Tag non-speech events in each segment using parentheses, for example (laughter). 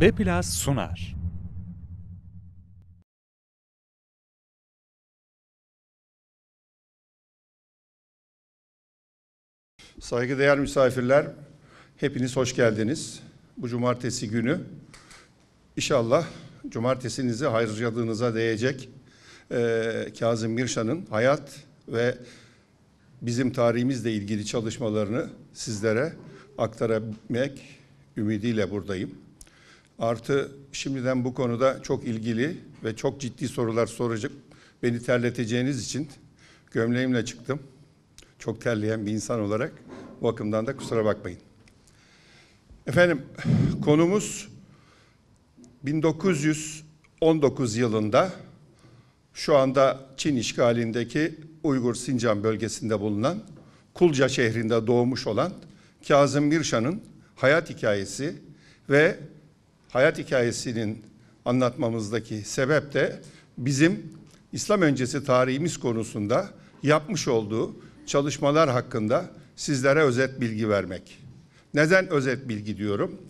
Beplas sunar. Saygıdeğer misafirler, hepiniz hoş geldiniz. Bu cumartesi günü inşallah cumartesinizi harcadığınıza değecek e, Kazım Mirşan'ın hayat ve bizim tarihimizle ilgili çalışmalarını sizlere aktarabilmek ümidiyle buradayım. Artı şimdiden bu konuda çok ilgili ve çok ciddi sorular soracak beni terleteceğiniz için gömleğimle çıktım. Çok terleyen bir insan olarak bu bakımdan da kusura bakmayın. Efendim konumuz 1919 yılında şu anda Çin işgalindeki Uygur Sincan bölgesinde bulunan Kulca şehrinde doğmuş olan Kazım Mirşan'ın hayat hikayesi ve hayat hikayesinin anlatmamızdaki sebep de bizim İslam öncesi tarihimiz konusunda yapmış olduğu çalışmalar hakkında sizlere özet bilgi vermek. Neden özet bilgi diyorum?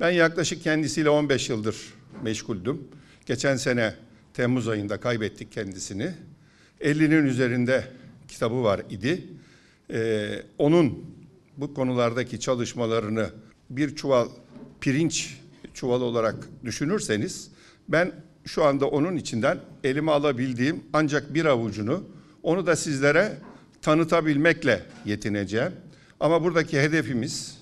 Ben yaklaşık kendisiyle 15 yıldır meşguldüm. Geçen sene Temmuz ayında kaybettik kendisini. 50'nin üzerinde kitabı var idi. Ee, onun bu konulardaki çalışmalarını bir çuval pirinç çuvalı olarak düşünürseniz ben şu anda onun içinden elime alabildiğim ancak bir avucunu onu da sizlere tanıtabilmekle yetineceğim. Ama buradaki hedefimiz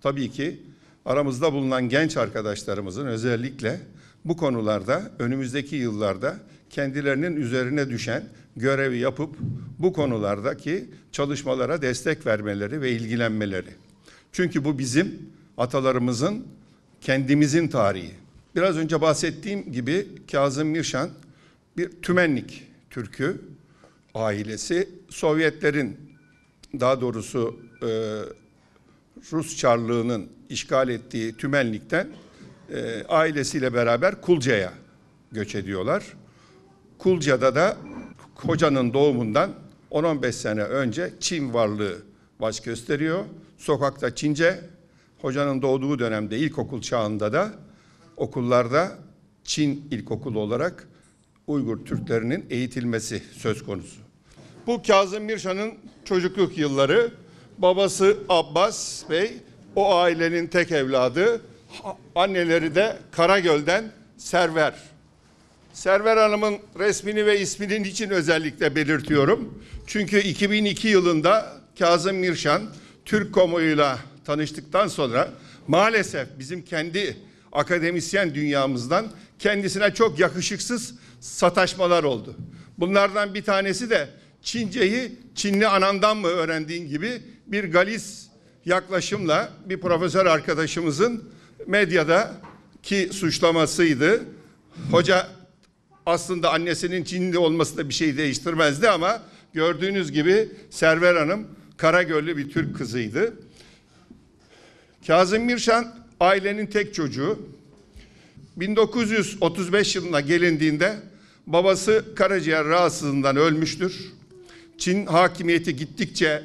tabii ki aramızda bulunan genç arkadaşlarımızın özellikle bu konularda önümüzdeki yıllarda kendilerinin üzerine düşen görevi yapıp bu konulardaki çalışmalara destek vermeleri ve ilgilenmeleri. Çünkü bu bizim atalarımızın kendimizin tarihi. Biraz önce bahsettiğim gibi Kazım Mirşan bir tümenlik türkü ailesi Sovyetlerin daha doğrusu e, Rus Çarlığı'nın işgal ettiği Tümenlik'ten e, ailesiyle beraber Kulca'ya göç ediyorlar. Kulca'da da hocanın doğumundan 10-15 sene önce Çin varlığı baş gösteriyor. Sokakta Çince, hocanın doğduğu dönemde ilkokul çağında da okullarda Çin ilkokulu olarak Uygur Türklerinin eğitilmesi söz konusu. Bu Kazım Mirşan'ın çocukluk yılları. Babası Abbas Bey, o ailenin tek evladı. Anneleri de Karagöl'den Server. Server Hanım'ın resmini ve isminin için özellikle belirtiyorum. Çünkü 2002 yılında Kazım Mirşan Türk kamuoyuyla tanıştıktan sonra maalesef bizim kendi akademisyen dünyamızdan kendisine çok yakışıksız sataşmalar oldu. Bunlardan bir tanesi de Çinceyi Çinli anandan mı öğrendiğin gibi bir galis yaklaşımla bir profesör arkadaşımızın medyada ki suçlamasıydı. Hoca aslında annesinin Çinli olması da bir şey değiştirmezdi ama gördüğünüz gibi Server Hanım Karagöllü bir Türk kızıydı. Kazım Mirşan ailenin tek çocuğu. 1935 yılına gelindiğinde babası karaciğer rahatsızlığından ölmüştür. Çin hakimiyeti gittikçe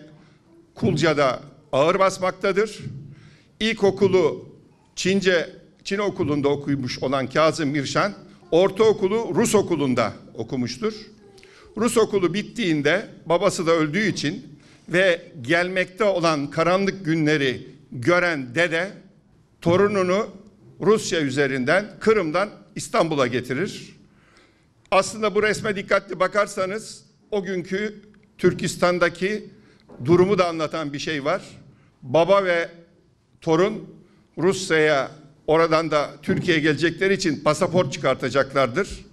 Kulca'da ağır basmaktadır. İlkokulu Çince Çin okulunda okumuş olan Kazım Mirşan ortaokulu Rus okulunda okumuştur. Rus okulu bittiğinde babası da öldüğü için ve gelmekte olan karanlık günleri gören dede torununu Rusya üzerinden Kırım'dan İstanbul'a getirir. Aslında bu resme dikkatli bakarsanız o günkü Türkistan'daki durumu da anlatan bir şey var. Baba ve torun Rusya'ya oradan da Türkiye'ye gelecekleri için pasaport çıkartacaklardır.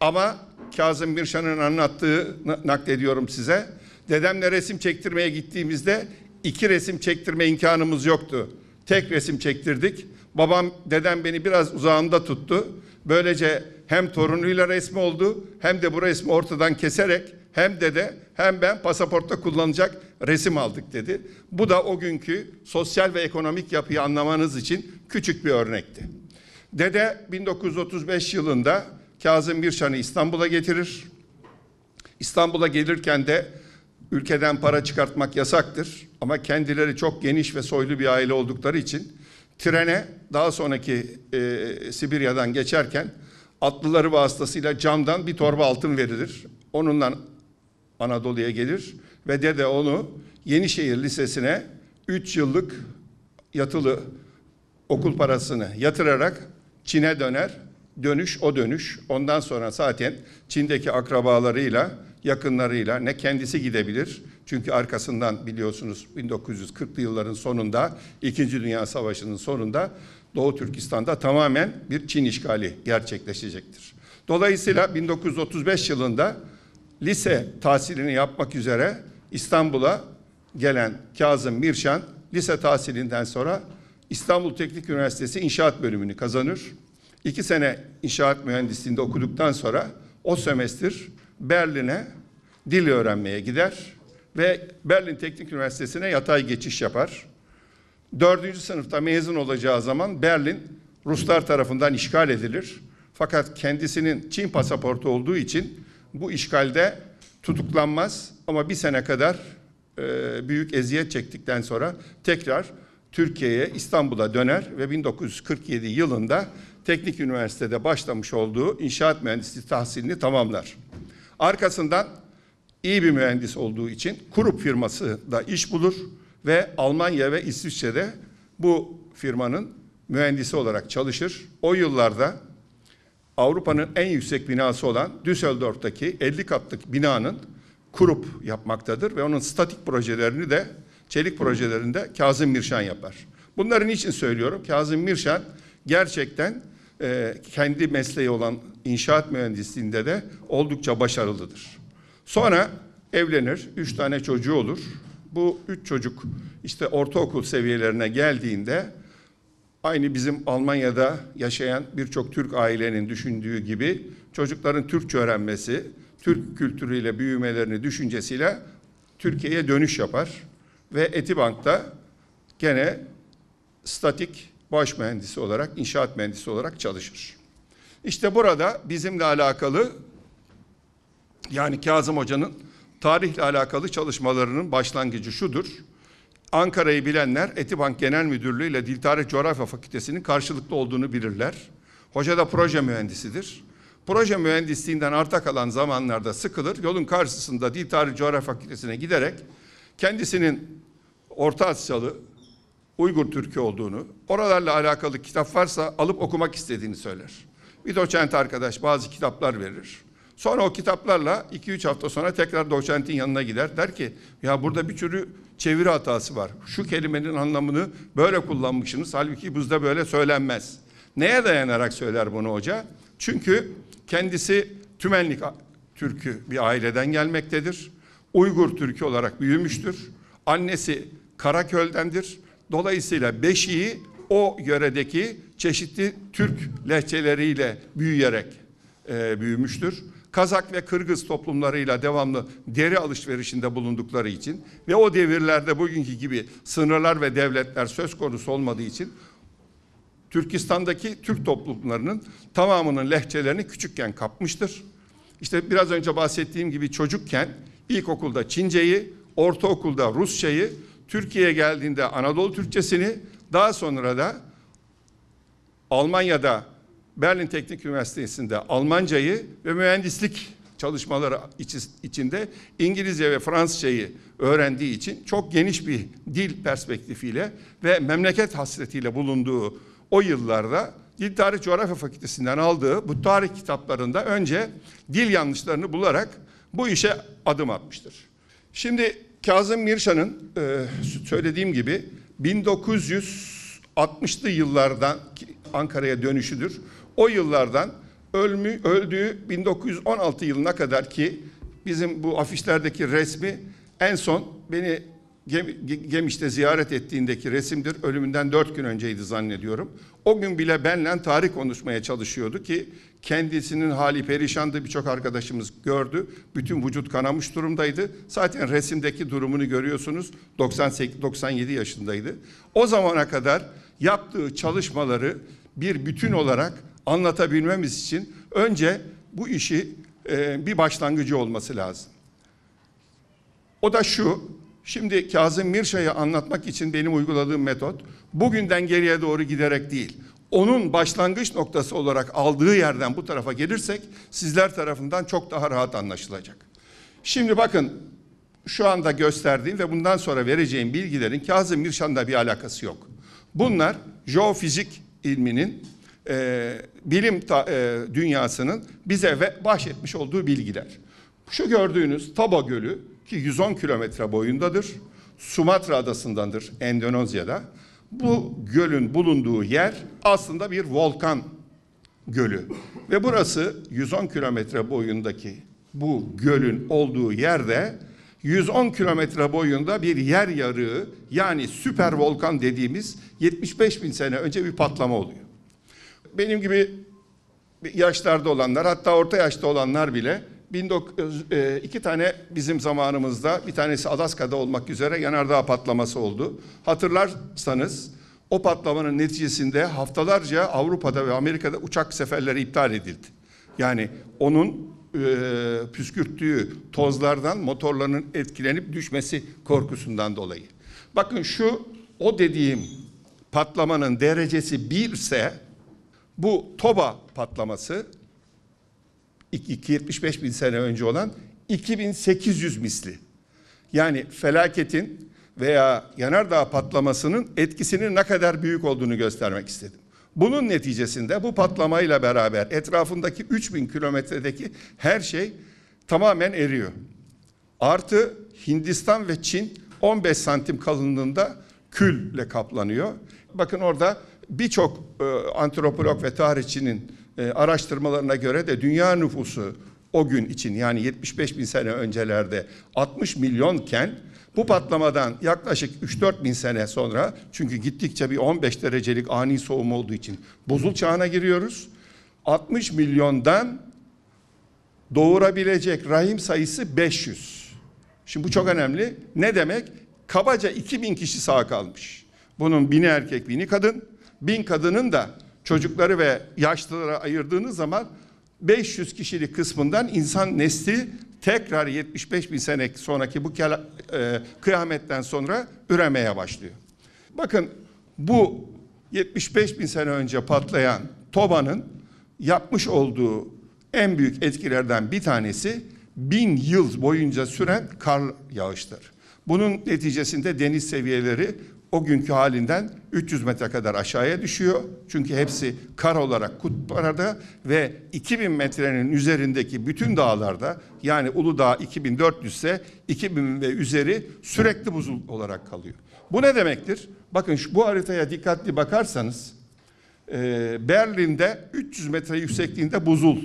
Ama Kazım Mirşan'ın anlattığını naklediyorum size. Dedemle resim çektirmeye gittiğimizde iki resim çektirme imkanımız yoktu. Tek resim çektirdik. Babam, dedem beni biraz uzağında tuttu. Böylece hem torunuyla resmi oldu hem de bu resmi ortadan keserek hem dede hem ben pasaportta kullanacak resim aldık dedi. Bu da o günkü sosyal ve ekonomik yapıyı anlamanız için küçük bir örnekti. Dede 1935 yılında Kazım Mirşan'ı İstanbul'a getirir. İstanbul'a gelirken de ülkeden para çıkartmak yasaktır. Ama kendileri çok geniş ve soylu bir aile oldukları için trene daha sonraki e, Sibirya'dan geçerken atlıları vasıtasıyla camdan bir torba altın verilir. Onunla Anadolu'ya gelir ve dede onu Yenişehir Lisesi'ne 3 yıllık yatılı okul parasını yatırarak Çin'e döner. Dönüş o dönüş. Ondan sonra zaten Çin'deki akrabalarıyla, yakınlarıyla ne kendisi gidebilir. Çünkü arkasından biliyorsunuz 1940'lı yılların sonunda, İkinci Dünya Savaşı'nın sonunda Doğu Türkistan'da tamamen bir Çin işgali gerçekleşecektir. Dolayısıyla 1935 yılında lise tahsilini yapmak üzere İstanbul'a gelen Kazım Mirşan lise tahsilinden sonra İstanbul Teknik Üniversitesi İnşaat bölümünü kazanır. İki sene inşaat mühendisliğinde okuduktan sonra o sömestr Berlin'e dil öğrenmeye gider ve Berlin Teknik Üniversitesi'ne yatay geçiş yapar. Dördüncü sınıfta mezun olacağı zaman Berlin Ruslar tarafından işgal edilir. Fakat kendisinin Çin pasaportu olduğu için bu işgalde tutuklanmaz ama bir sene kadar e, büyük eziyet çektikten sonra tekrar Türkiye'ye İstanbul'a döner ve 1947 yılında Teknik Üniversitede başlamış olduğu inşaat mühendisliği tahsilini tamamlar. Arkasından iyi bir mühendis olduğu için Kurup firması da iş bulur ve Almanya ve İsviçre'de bu firmanın mühendisi olarak çalışır. O yıllarda Avrupa'nın en yüksek binası olan Düsseldorf'taki 50 katlık binanın kurup yapmaktadır ve onun statik projelerini de çelik projelerinde Kazım Mirşan yapar. Bunları niçin söylüyorum? Kazım Mirşan gerçekten e, kendi mesleği olan inşaat mühendisliğinde de oldukça başarılıdır. Sonra evlenir, üç tane çocuğu olur. Bu üç çocuk işte ortaokul seviyelerine geldiğinde aynı bizim Almanya'da yaşayan birçok Türk ailenin düşündüğü gibi çocukların Türkçe öğrenmesi, Türk kültürüyle büyümelerini düşüncesiyle Türkiye'ye dönüş yapar ve Etibank'ta gene statik baş mühendisi olarak, inşaat mühendisi olarak çalışır. İşte burada bizimle alakalı yani Kazım Hoca'nın tarihle alakalı çalışmalarının başlangıcı şudur. Ankara'yı bilenler Etibank Genel Müdürlüğü ile Dil Tarih Coğrafya Fakültesinin karşılıklı olduğunu bilirler. Hoca da proje mühendisidir. Proje mühendisliğinden arta kalan zamanlarda sıkılır. Yolun karşısında Dil Tarih Coğrafya Fakültesine giderek kendisinin Orta Asyalı Uygur Türkü olduğunu, oralarla alakalı kitap varsa alıp okumak istediğini söyler. Bir doçent arkadaş bazı kitaplar verir. Sonra o kitaplarla 2-3 hafta sonra tekrar doçentin yanına gider. Der ki ya burada bir sürü çeviri hatası var. Şu kelimenin anlamını böyle kullanmışsınız. Halbuki bizde böyle söylenmez. Neye dayanarak söyler bunu hoca? Çünkü kendisi Tümenlik Türkü bir aileden gelmektedir. Uygur Türkü olarak büyümüştür. Annesi Karaköl'dendir. Dolayısıyla Beşiği o yöredeki çeşitli Türk lehçeleriyle büyüyerek e, büyümüştür. Kazak ve Kırgız toplumlarıyla devamlı deri alışverişinde bulundukları için ve o devirlerde bugünkü gibi sınırlar ve devletler söz konusu olmadığı için Türkistan'daki Türk toplumlarının tamamının lehçelerini küçükken kapmıştır. İşte biraz önce bahsettiğim gibi çocukken ilkokulda Çinceyi, ortaokulda Rusçayı, Türkiye'ye geldiğinde Anadolu Türkçesini, daha sonra da Almanya'da Berlin Teknik Üniversitesi'nde Almancayı ve mühendislik çalışmaları içinde İngilizce ve Fransızcayı öğrendiği için çok geniş bir dil perspektifiyle ve memleket hasretiyle bulunduğu o yıllarda Dil Tarih Coğrafya Fakültesinden aldığı bu tarih kitaplarında önce dil yanlışlarını bularak bu işe adım atmıştır. Şimdi Kazım Mirşan'ın e, söylediğim gibi 1960'lı yıllardan Ankara'ya dönüşüdür. O yıllardan ölmü, öldüğü 1916 yılına kadar ki bizim bu afişlerdeki resmi en son beni Gemiş'te ziyaret ettiğindeki resimdir. Ölümünden dört gün önceydi zannediyorum. O gün bile benle tarih konuşmaya çalışıyordu ki kendisinin hali perişandı. Birçok arkadaşımız gördü. Bütün vücut kanamış durumdaydı. Zaten resimdeki durumunu görüyorsunuz. 98 97 yaşındaydı. O zamana kadar yaptığı çalışmaları bir bütün olarak anlatabilmemiz için önce bu işi e, bir başlangıcı olması lazım. O da şu, Şimdi Kazım Mirşa'yı anlatmak için benim uyguladığım metot bugünden geriye doğru giderek değil. Onun başlangıç noktası olarak aldığı yerden bu tarafa gelirsek sizler tarafından çok daha rahat anlaşılacak. Şimdi bakın şu anda gösterdiğim ve bundan sonra vereceğim bilgilerin Kazım Mirşan'la bir alakası yok. Bunlar jeofizik ilminin e, bilim ta, e, dünyasının bize ve bahşetmiş olduğu bilgiler. Şu gördüğünüz Taba Gölü ki 110 kilometre boyundadır. Sumatra adasındandır Endonezya'da. Bu gölün bulunduğu yer aslında bir volkan gölü. Ve burası 110 kilometre boyundaki bu gölün olduğu yerde 110 kilometre boyunda bir yer yarığı yani süper volkan dediğimiz 75 bin sene önce bir patlama oluyor. Benim gibi yaşlarda olanlar hatta orta yaşta olanlar bile 19, iki tane bizim zamanımızda bir tanesi Alaska'da olmak üzere yanardağ patlaması oldu. Hatırlarsanız o patlamanın neticesinde haftalarca Avrupa'da ve Amerika'da uçak seferleri iptal edildi. Yani onun e, püskürttüğü tozlardan motorlarının etkilenip düşmesi korkusundan dolayı. Bakın şu o dediğim patlamanın derecesi 1 ise bu Toba patlaması 275 bin sene önce olan 2800 misli. Yani felaketin veya yanardağ patlamasının etkisinin ne kadar büyük olduğunu göstermek istedim. Bunun neticesinde bu patlamayla beraber etrafındaki 3000 kilometredeki her şey tamamen eriyor. Artı Hindistan ve Çin 15 santim kalınlığında külle kaplanıyor. Bakın orada birçok e, antropolog ve tarihçinin e, araştırmalarına göre de dünya nüfusu o gün için yani 75 bin sene öncelerde 60 milyonken bu patlamadan yaklaşık 3-4 bin sene sonra çünkü gittikçe bir 15 derecelik ani soğuma olduğu için buzul çağına giriyoruz. 60 milyondan doğurabilecek rahim sayısı 500. Şimdi bu çok önemli. Ne demek? Kabaca 2000 kişi sağ kalmış. Bunun bini erkek, bini kadın. Bin kadının da çocukları ve yaşlılara ayırdığınız zaman 500 kişilik kısmından insan nesli tekrar 75 bin sene sonraki bu e, kıyametten sonra üremeye başlıyor. Bakın bu 75 bin sene önce patlayan Toba'nın yapmış olduğu en büyük etkilerden bir tanesi bin yıl boyunca süren kar yağıştır. Bunun neticesinde deniz seviyeleri o günkü halinden 300 metre kadar aşağıya düşüyor. Çünkü hepsi kar olarak kutuplarda ve 2000 metrenin üzerindeki bütün dağlarda yani Uludağ 2400 ise 2000 ve üzeri sürekli buzul olarak kalıyor. Bu ne demektir? Bakın şu, bu haritaya dikkatli bakarsanız e, Berlin'de 300 metre yüksekliğinde buzul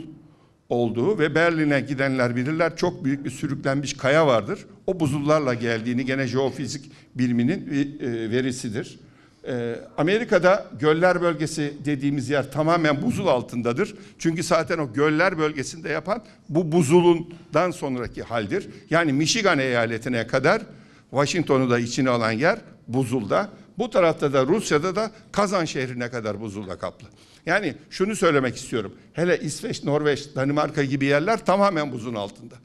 olduğu ve Berlin'e gidenler bilirler çok büyük bir sürüklenmiş kaya vardır. O buzullarla geldiğini gene jeofizik biliminin e, verisidir. E, Amerika'da göller bölgesi dediğimiz yer tamamen buzul altındadır. Çünkü zaten o göller bölgesinde yapan bu buzulundan sonraki haldir. Yani Michigan eyaletine kadar Washington'u da içine alan yer buzulda. Bu tarafta da Rusya'da da Kazan şehrine kadar buzulla kaplı. Yani şunu söylemek istiyorum. Hele İsveç, Norveç, Danimarka gibi yerler tamamen buzun altında.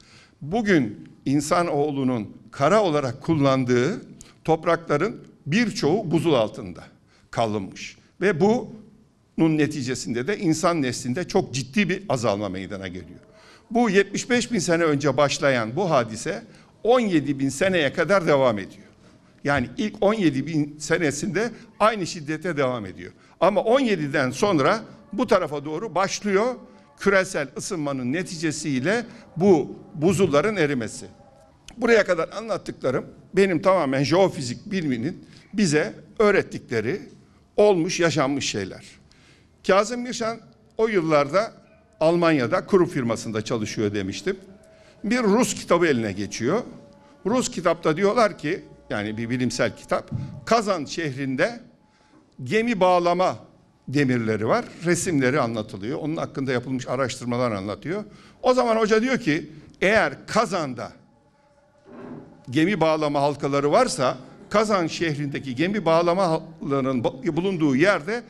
Bugün insanoğlunun kara olarak kullandığı toprakların birçoğu buzul altında kalınmış. Ve bunun neticesinde de insan neslinde çok ciddi bir azalma meydana geliyor. Bu 75 bin sene önce başlayan bu hadise 17 bin seneye kadar devam ediyor. Yani ilk 17 bin senesinde aynı şiddete devam ediyor. Ama 17'den sonra bu tarafa doğru başlıyor küresel ısınmanın neticesiyle bu buzulların erimesi. Buraya kadar anlattıklarım benim tamamen jeofizik biliminin bize öğrettikleri olmuş yaşanmış şeyler. Kazım Mirşan o yıllarda Almanya'da kuru firmasında çalışıyor demiştim. Bir Rus kitabı eline geçiyor. Rus kitapta diyorlar ki yani bir bilimsel kitap Kazan şehrinde gemi bağlama demirleri var. Resimleri anlatılıyor. Onun hakkında yapılmış araştırmalar anlatıyor. O zaman hoca diyor ki eğer Kazan'da gemi bağlama halkaları varsa Kazan şehrindeki gemi bağlama halkalarının bulunduğu yerde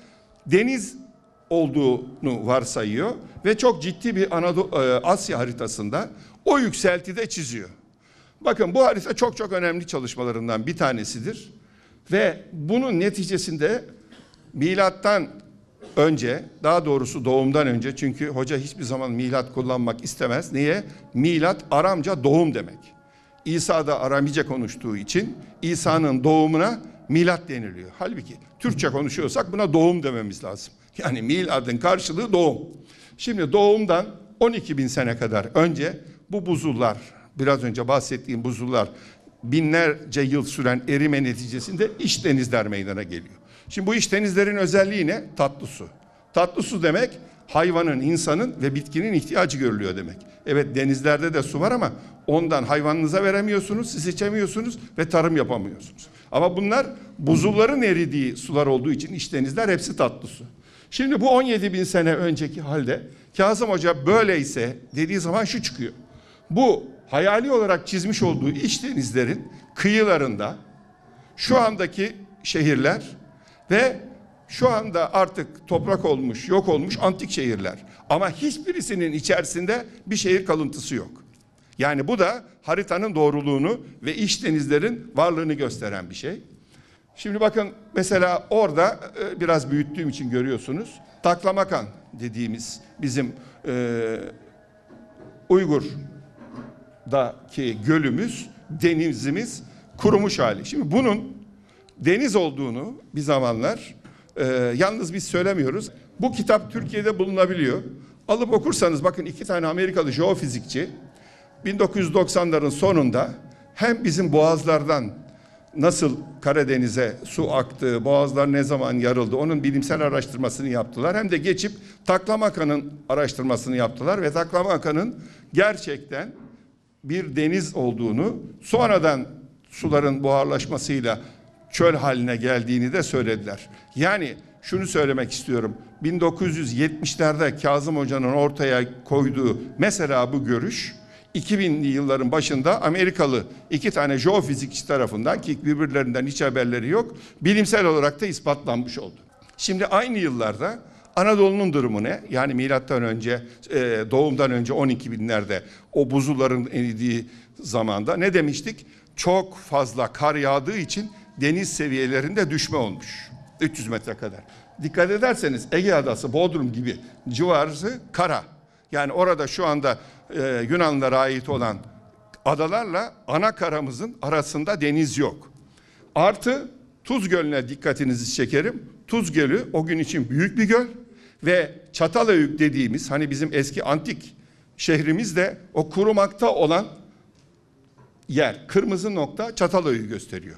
deniz olduğunu varsayıyor ve çok ciddi bir Anadolu, e, Asya haritasında o yükseltide çiziyor. Bakın bu harita çok çok önemli çalışmalarından bir tanesidir. Ve bunun neticesinde milattan önce, daha doğrusu doğumdan önce çünkü hoca hiçbir zaman milat kullanmak istemez. Niye? Milat Aramca doğum demek. İsa da Aramice konuştuğu için İsa'nın doğumuna milat deniliyor. Halbuki Türkçe konuşuyorsak buna doğum dememiz lazım. Yani miladın karşılığı doğum. Şimdi doğumdan 12 bin sene kadar önce bu buzullar, biraz önce bahsettiğim buzullar binlerce yıl süren erime neticesinde iç denizler meydana geliyor. Şimdi bu iç denizlerin özelliği ne? Tatlı su. Tatlı su demek hayvanın, insanın ve bitkinin ihtiyacı görülüyor demek. Evet denizlerde de su var ama ondan hayvanınıza veremiyorsunuz, siz içemiyorsunuz ve tarım yapamıyorsunuz. Ama bunlar buzulların eridiği sular olduğu için iç denizler hepsi tatlı su. Şimdi bu 17 bin sene önceki halde Kazım Hoca böyleyse dediği zaman şu çıkıyor. Bu hayali olarak çizmiş olduğu iç denizlerin kıyılarında şu andaki şehirler ve şu anda artık toprak olmuş, yok olmuş antik şehirler. Ama hiçbirisinin içerisinde bir şehir kalıntısı yok. Yani bu da haritanın doğruluğunu ve iç denizlerin varlığını gösteren bir şey. Şimdi bakın mesela orada e, biraz büyüttüğüm için görüyorsunuz. Taklamakan dediğimiz bizim e, Uygur'daki gölümüz, denizimiz kurumuş hali. Şimdi bunun deniz olduğunu bir zamanlar e, yalnız biz söylemiyoruz. Bu kitap Türkiye'de bulunabiliyor. Alıp okursanız bakın iki tane Amerikalı jeofizikçi 1990'ların sonunda hem bizim boğazlardan nasıl Karadeniz'e su aktı, boğazlar ne zaman yarıldı onun bilimsel araştırmasını yaptılar. Hem de geçip Taklamaka'nın araştırmasını yaptılar ve Taklamaka'nın gerçekten bir deniz olduğunu sonradan suların buharlaşmasıyla çöl haline geldiğini de söylediler. Yani şunu söylemek istiyorum. 1970'lerde Kazım Hoca'nın ortaya koyduğu mesela bu görüş 2000'li yılların başında Amerikalı iki tane jeofizikçi tarafından ki birbirlerinden hiç haberleri yok bilimsel olarak da ispatlanmış oldu. Şimdi aynı yıllarda Anadolu'nun durumu ne? Yani milattan önce e, doğumdan önce 12 binlerde o buzulların eridiği zamanda ne demiştik? Çok fazla kar yağdığı için deniz seviyelerinde düşme olmuş. 300 metre kadar. Dikkat ederseniz Ege Adası, Bodrum gibi civarı kara. Yani orada şu anda e, Yunanlılara ait olan adalarla ana karamızın arasında deniz yok. Artı Tuz Gölü'ne dikkatinizi çekerim. Tuz Gölü o gün için büyük bir göl ve Çatalhöyük dediğimiz hani bizim eski antik şehrimizde o kurumakta olan yer. Kırmızı nokta Çatalhöyük'ü gösteriyor.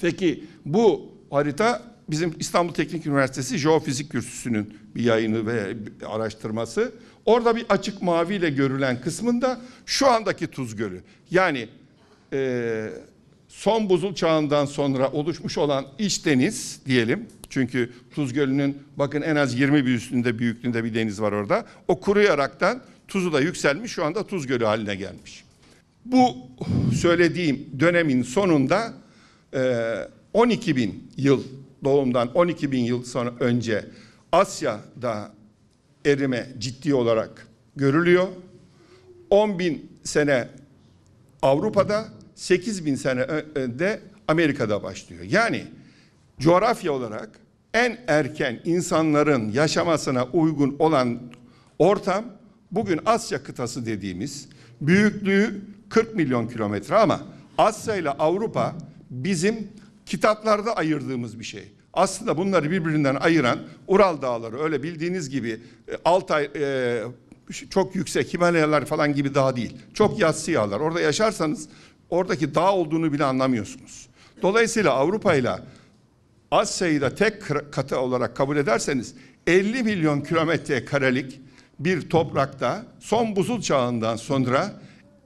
Peki bu harita bizim İstanbul Teknik Üniversitesi Jeofizik Kürsüsü'nün bir yayını ve araştırması. Orada bir açık maviyle görülen kısmında şu andaki Tuz Gölü. Yani e, son buzul çağından sonra oluşmuş olan iç deniz diyelim. Çünkü Tuz Gölü'nün bakın en az 20 bir üstünde büyüklüğünde bir deniz var orada. O kuruyaraktan tuzu da yükselmiş şu anda Tuz Gölü haline gelmiş. Bu söylediğim dönemin sonunda 12 bin yıl doğumdan 12 bin yıl sonra önce Asya'da erime ciddi olarak görülüyor. 10 bin sene Avrupa'da, 8 bin sene de Amerika'da başlıyor. Yani coğrafya olarak en erken insanların yaşamasına uygun olan ortam bugün Asya kıtası dediğimiz büyüklüğü 40 milyon kilometre ama Asya ile Avrupa bizim kitaplarda ayırdığımız bir şey. Aslında bunları birbirinden ayıran Ural Dağları öyle bildiğiniz gibi e, Altay e, çok yüksek Himalayalar falan gibi dağ değil. Çok yassı yağlar. Orada yaşarsanız oradaki dağ olduğunu bile anlamıyorsunuz. Dolayısıyla Avrupa ile Asya'yı da tek katı olarak kabul ederseniz 50 milyon kilometre karelik bir toprakta son buzul çağından sonra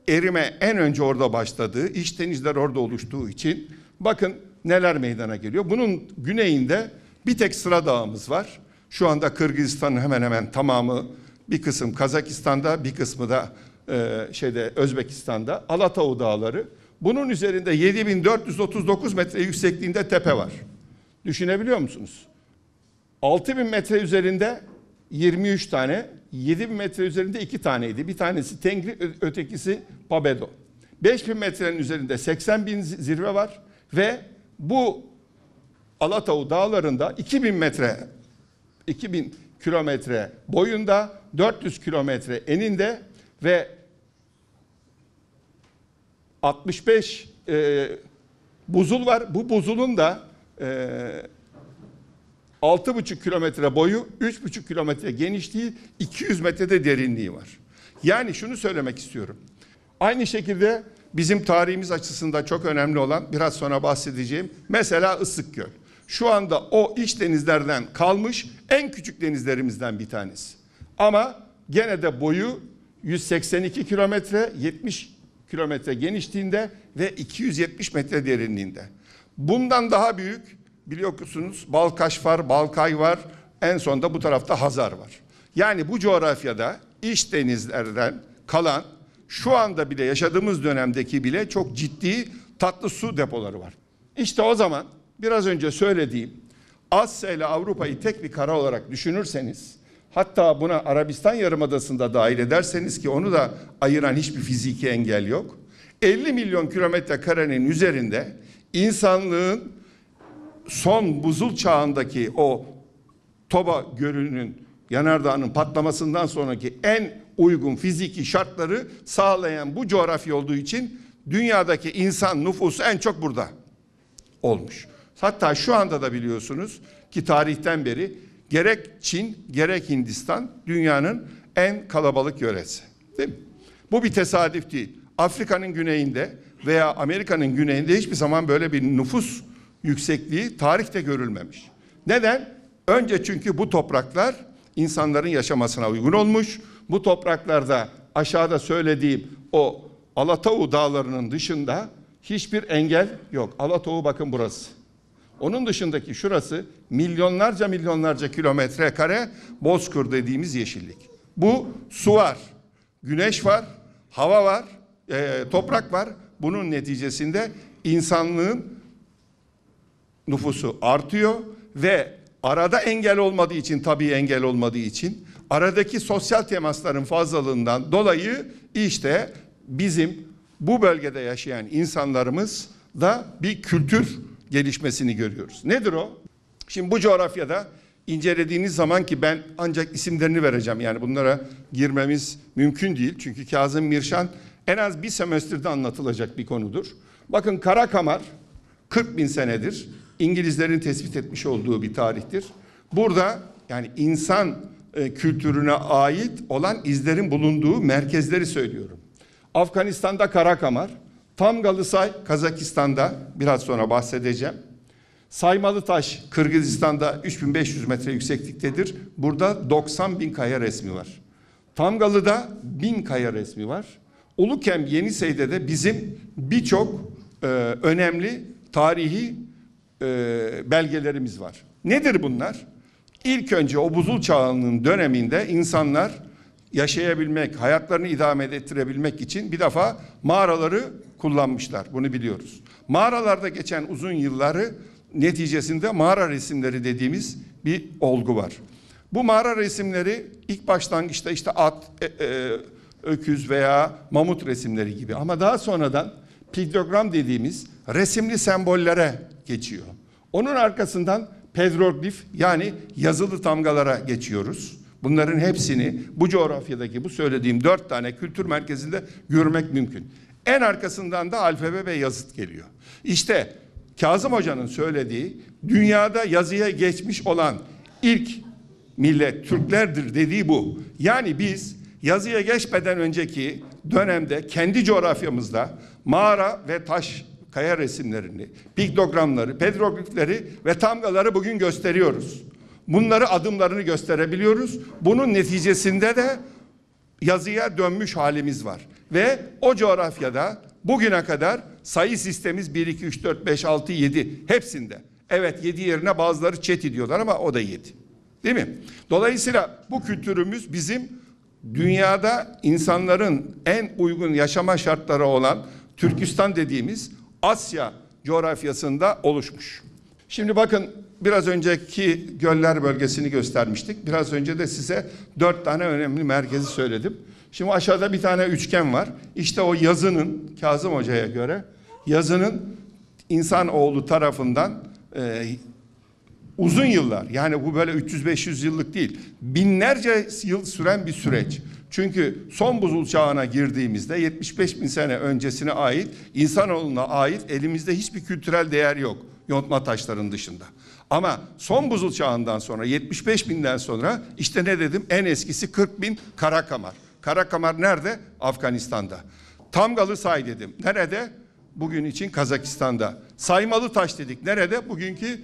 erime en önce orada başladığı, iç denizler orada oluştuğu için bakın neler meydana geliyor. Bunun güneyinde bir tek sıra dağımız var. Şu anda Kırgızistan'ın hemen hemen tamamı bir kısım Kazakistan'da bir kısmı da e, şeyde Özbekistan'da Alatau Dağları. Bunun üzerinde 7439 metre yüksekliğinde tepe var. Düşünebiliyor musunuz? 6000 metre üzerinde 23 tane, 7000 metre üzerinde 2 taneydi. Bir tanesi Tengri, ötekisi Pabedo. 5000 metrenin üzerinde 80 bin zirve var ve bu Alatau dağlarında 2000 metre 2000 kilometre boyunda 400 kilometre eninde ve 65 e, buzul var. Bu buzulun da e, 6,5 kilometre boyu, 3,5 kilometre genişliği, 200 metrede derinliği var. Yani şunu söylemek istiyorum. Aynı şekilde bizim tarihimiz açısından çok önemli olan biraz sonra bahsedeceğim mesela Isıkgöl. Şu anda o iç denizlerden kalmış en küçük denizlerimizden bir tanesi. Ama gene de boyu 182 kilometre, 70 kilometre genişliğinde ve 270 metre derinliğinde. Bundan daha büyük biliyorsunuz Balkaş var, Balkay var, en sonda bu tarafta Hazar var. Yani bu coğrafyada iç denizlerden kalan şu anda bile yaşadığımız dönemdeki bile çok ciddi tatlı su depoları var. İşte o zaman biraz önce söylediğim Asya ile Avrupa'yı tek bir kara olarak düşünürseniz hatta buna Arabistan Yarımadası'nda dahil ederseniz ki onu da ayıran hiçbir fiziki engel yok. 50 milyon kilometre karenin üzerinde insanlığın son buzul çağındaki o Toba Gölü'nün yanardağının patlamasından sonraki en uygun fiziki şartları sağlayan bu coğrafya olduğu için dünyadaki insan nüfusu en çok burada olmuş. Hatta şu anda da biliyorsunuz ki tarihten beri gerek Çin gerek Hindistan dünyanın en kalabalık yöresi. Değil mi? Bu bir tesadüf değil. Afrika'nın güneyinde veya Amerika'nın güneyinde hiçbir zaman böyle bir nüfus yüksekliği tarihte görülmemiş. Neden? Önce çünkü bu topraklar insanların yaşamasına uygun olmuş. Bu topraklarda aşağıda söylediğim o Alatau dağlarının dışında hiçbir engel yok. Alatau bakın burası. Onun dışındaki şurası milyonlarca milyonlarca kilometre kare bozkır dediğimiz yeşillik. Bu su var, güneş var, hava var, e, toprak var. Bunun neticesinde insanlığın nüfusu artıyor ve arada engel olmadığı için tabii engel olmadığı için aradaki sosyal temasların fazlalığından dolayı işte bizim bu bölgede yaşayan insanlarımız da bir kültür gelişmesini görüyoruz. Nedir o? Şimdi bu coğrafyada incelediğiniz zaman ki ben ancak isimlerini vereceğim. Yani bunlara girmemiz mümkün değil. Çünkü Kazım Mirşan en az bir semestrde anlatılacak bir konudur. Bakın Karakamar 40 bin senedir İngilizlerin tespit etmiş olduğu bir tarihtir. Burada yani insan e, kültürüne ait olan izlerin bulunduğu merkezleri söylüyorum. Afganistan'da Karakamar, Tamgalısay Kazakistan'da biraz sonra bahsedeceğim. Saymalı Taş Kırgızistan'da 3500 metre yüksekliktedir. Burada 90 bin kaya resmi var. Tamgalı'da 1000 kaya resmi var. Ulukem Yenisey'de de bizim birçok e, önemli tarihi e, belgelerimiz var. Nedir bunlar? İlk önce o buzul çağının döneminde insanlar yaşayabilmek, hayatlarını idame ettirebilmek için bir defa mağaraları kullanmışlar. Bunu biliyoruz. Mağaralarda geçen uzun yılları neticesinde mağara resimleri dediğimiz bir olgu var. Bu mağara resimleri ilk başlangıçta işte at, e, e, öküz veya mamut resimleri gibi ama daha sonradan piktogram dediğimiz resimli sembollere geçiyor. Onun arkasından pedroglif yani yazılı tamgalara geçiyoruz. Bunların hepsini bu coğrafyadaki bu söylediğim dört tane kültür merkezinde görmek mümkün. En arkasından da alfabe ve yazıt geliyor. İşte Kazım Hoca'nın söylediği dünyada yazıya geçmiş olan ilk millet Türklerdir dediği bu. Yani biz yazıya geçmeden önceki dönemde kendi coğrafyamızda mağara ve taş kaya resimlerini, piktogramları, petroglifleri ve tamgaları bugün gösteriyoruz. Bunları adımlarını gösterebiliyoruz. Bunun neticesinde de yazıya dönmüş halimiz var. Ve o coğrafyada bugüne kadar sayı sistemimiz 1, 2, 3, 4, 5, 6, 7 hepsinde. Evet 7 yerine bazıları çeti diyorlar ama o da 7. Değil mi? Dolayısıyla bu kültürümüz bizim dünyada insanların en uygun yaşama şartları olan Türkistan dediğimiz Asya coğrafyasında oluşmuş. Şimdi bakın biraz önceki göller bölgesini göstermiştik. Biraz önce de size dört tane önemli merkezi söyledim. Şimdi aşağıda bir tane üçgen var. İşte o yazının Kazım Hoca'ya göre yazının insanoğlu tarafından e, uzun yıllar yani bu böyle 300-500 yıllık değil binlerce yıl süren bir süreç. Çünkü son buzul çağına girdiğimizde 75 bin sene öncesine ait insanoğluna ait elimizde hiçbir kültürel değer yok yontma taşların dışında. Ama son buzul çağından sonra 75 binden sonra işte ne dedim en eskisi 40 bin Karakamar. Karakamar nerede? Afganistan'da. Tamgalı say dedim. Nerede? Bugün için Kazakistan'da. Saymalı taş dedik. Nerede? Bugünkü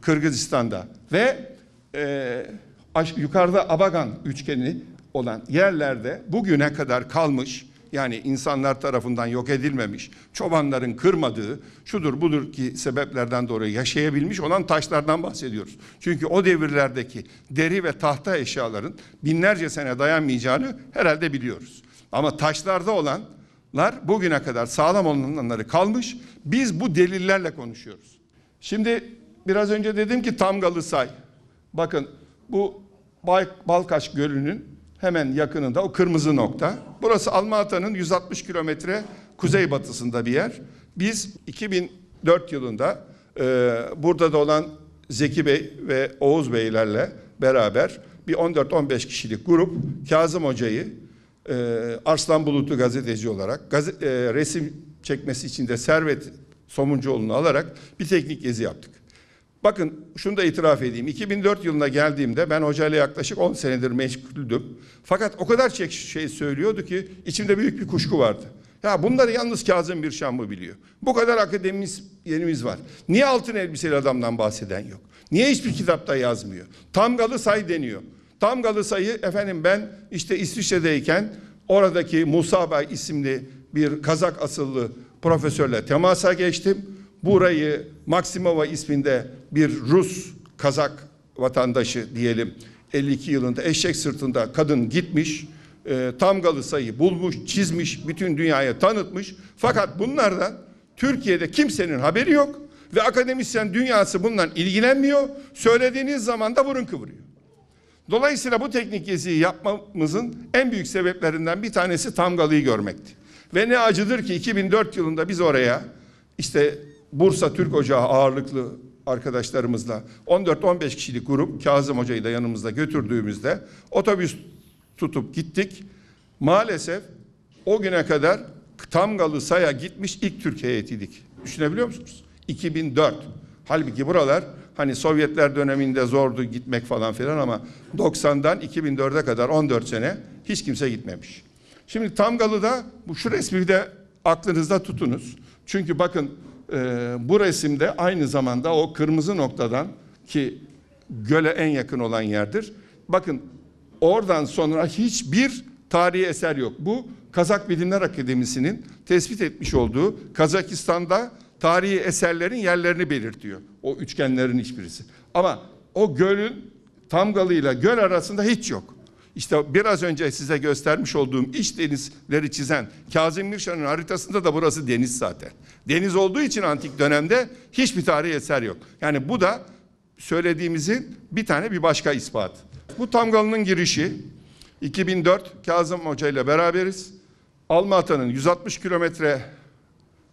Kırgızistan'da. Ve e, yukarıda Abagan üçgeni olan yerlerde bugüne kadar kalmış yani insanlar tarafından yok edilmemiş, çobanların kırmadığı, şudur budur ki sebeplerden dolayı yaşayabilmiş olan taşlardan bahsediyoruz. Çünkü o devirlerdeki deri ve tahta eşyaların binlerce sene dayanmayacağını herhalde biliyoruz. Ama taşlarda olanlar bugüne kadar sağlam olanları kalmış. Biz bu delillerle konuşuyoruz. Şimdi biraz önce dedim ki Tamgalı say. Bakın bu Balkaş Gölü'nün hemen yakınında o kırmızı nokta. Burası Almata'nın 160 kilometre kuzeybatısında bir yer. Biz 2004 yılında e, burada da olan Zeki Bey ve Oğuz Beylerle beraber bir 14-15 kişilik grup Kazım Hoca'yı e, Arslan Bulut'u gazeteci olarak gazete, e, resim çekmesi için de Servet Somuncuoğlu'nu alarak bir teknik gezi yaptık. Bakın şunu da itiraf edeyim. 2004 yılına geldiğimde ben hocayla yaklaşık 10 senedir meşguldüm. Fakat o kadar çok şey söylüyordu ki içimde büyük bir kuşku vardı. Ya bunları yalnız Kazım Birşan mı biliyor? Bu kadar akademimiz yerimiz var. Niye altın elbiseli adamdan bahseden yok? Niye hiçbir kitapta yazmıyor? Tamgalı say deniyor. Tamgalı sayı efendim ben işte İsviçre'deyken oradaki Musa Bey isimli bir Kazak asıllı profesörle temasa geçtim. Burayı Maksimova isminde bir Rus Kazak vatandaşı diyelim 52 yılında eşek sırtında kadın gitmiş. E, Tamgalı sayı bulmuş, çizmiş, bütün dünyaya tanıtmış. Fakat bunlardan Türkiye'de kimsenin haberi yok ve akademisyen dünyası bundan ilgilenmiyor. Söylediğiniz zaman da burun kıvırıyor. Dolayısıyla bu teknik geziyi yapmamızın en büyük sebeplerinden bir tanesi Tamgalı'yı görmekti. Ve ne acıdır ki 2004 yılında biz oraya işte Bursa Türk Ocağı ağırlıklı arkadaşlarımızla 14-15 kişilik grup Kazım Hoca'yı da yanımızda götürdüğümüzde otobüs tutup gittik. Maalesef o güne kadar Tamgalı Say'a gitmiş ilk Türk heyetiydik. Düşünebiliyor musunuz? 2004. Halbuki buralar hani Sovyetler döneminde zordu gitmek falan filan ama 90'dan 2004'e kadar 14 sene hiç kimse gitmemiş. Şimdi Tamgalı'da bu şu resmi de aklınızda tutunuz. Çünkü bakın e, bu resimde aynı zamanda o kırmızı noktadan ki göle en yakın olan yerdir. Bakın oradan sonra hiçbir tarihi eser yok. Bu Kazak Bilimler Akademisi'nin tespit etmiş olduğu Kazakistan'da tarihi eserlerin yerlerini belirtiyor. O üçgenlerin hiçbirisi. Ama o gölün Tamgalı ile göl arasında hiç yok. İşte biraz önce size göstermiş olduğum iç denizleri çizen Kazım Mirşan'ın haritasında da burası deniz zaten. Deniz olduğu için antik dönemde hiçbir tarihi eser yok. Yani bu da söylediğimizin bir tane bir başka ispat. Bu Tamgalı'nın girişi 2004 Kazım Hoca ile beraberiz. Almata'nın 160 kilometre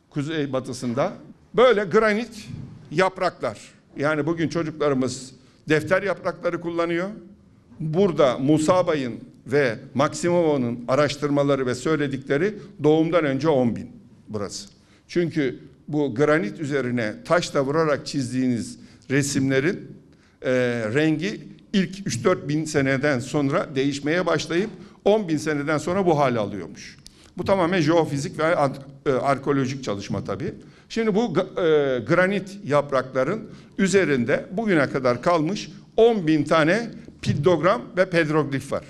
kuzey batısında böyle granit yapraklar. Yani bugün çocuklarımız defter yaprakları kullanıyor. Burada Musa Bay'ın ve Maksimova'nın araştırmaları ve söyledikleri doğumdan önce 10 bin burası. Çünkü bu granit üzerine taşla vurarak çizdiğiniz resimlerin e, rengi ilk 3-4 bin seneden sonra değişmeye başlayıp 10 bin seneden sonra bu hale alıyormuş. Bu tamamen jeofizik ve e, arkeolojik çalışma tabii. Şimdi bu e, granit yaprakların üzerinde bugüne kadar kalmış 10 bin tane piktogram ve pedroglif var.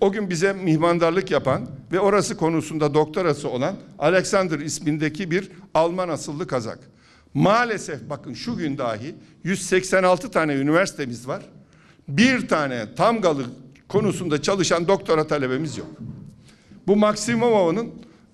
O gün bize mihmandarlık yapan ve orası konusunda doktorası olan Alexander ismindeki bir Alman asıllı Kazak. Maalesef bakın şu gün dahi 186 tane üniversitemiz var. Bir tane Tamgalı konusunda çalışan doktora talebemiz yok. Bu Maksimova'nın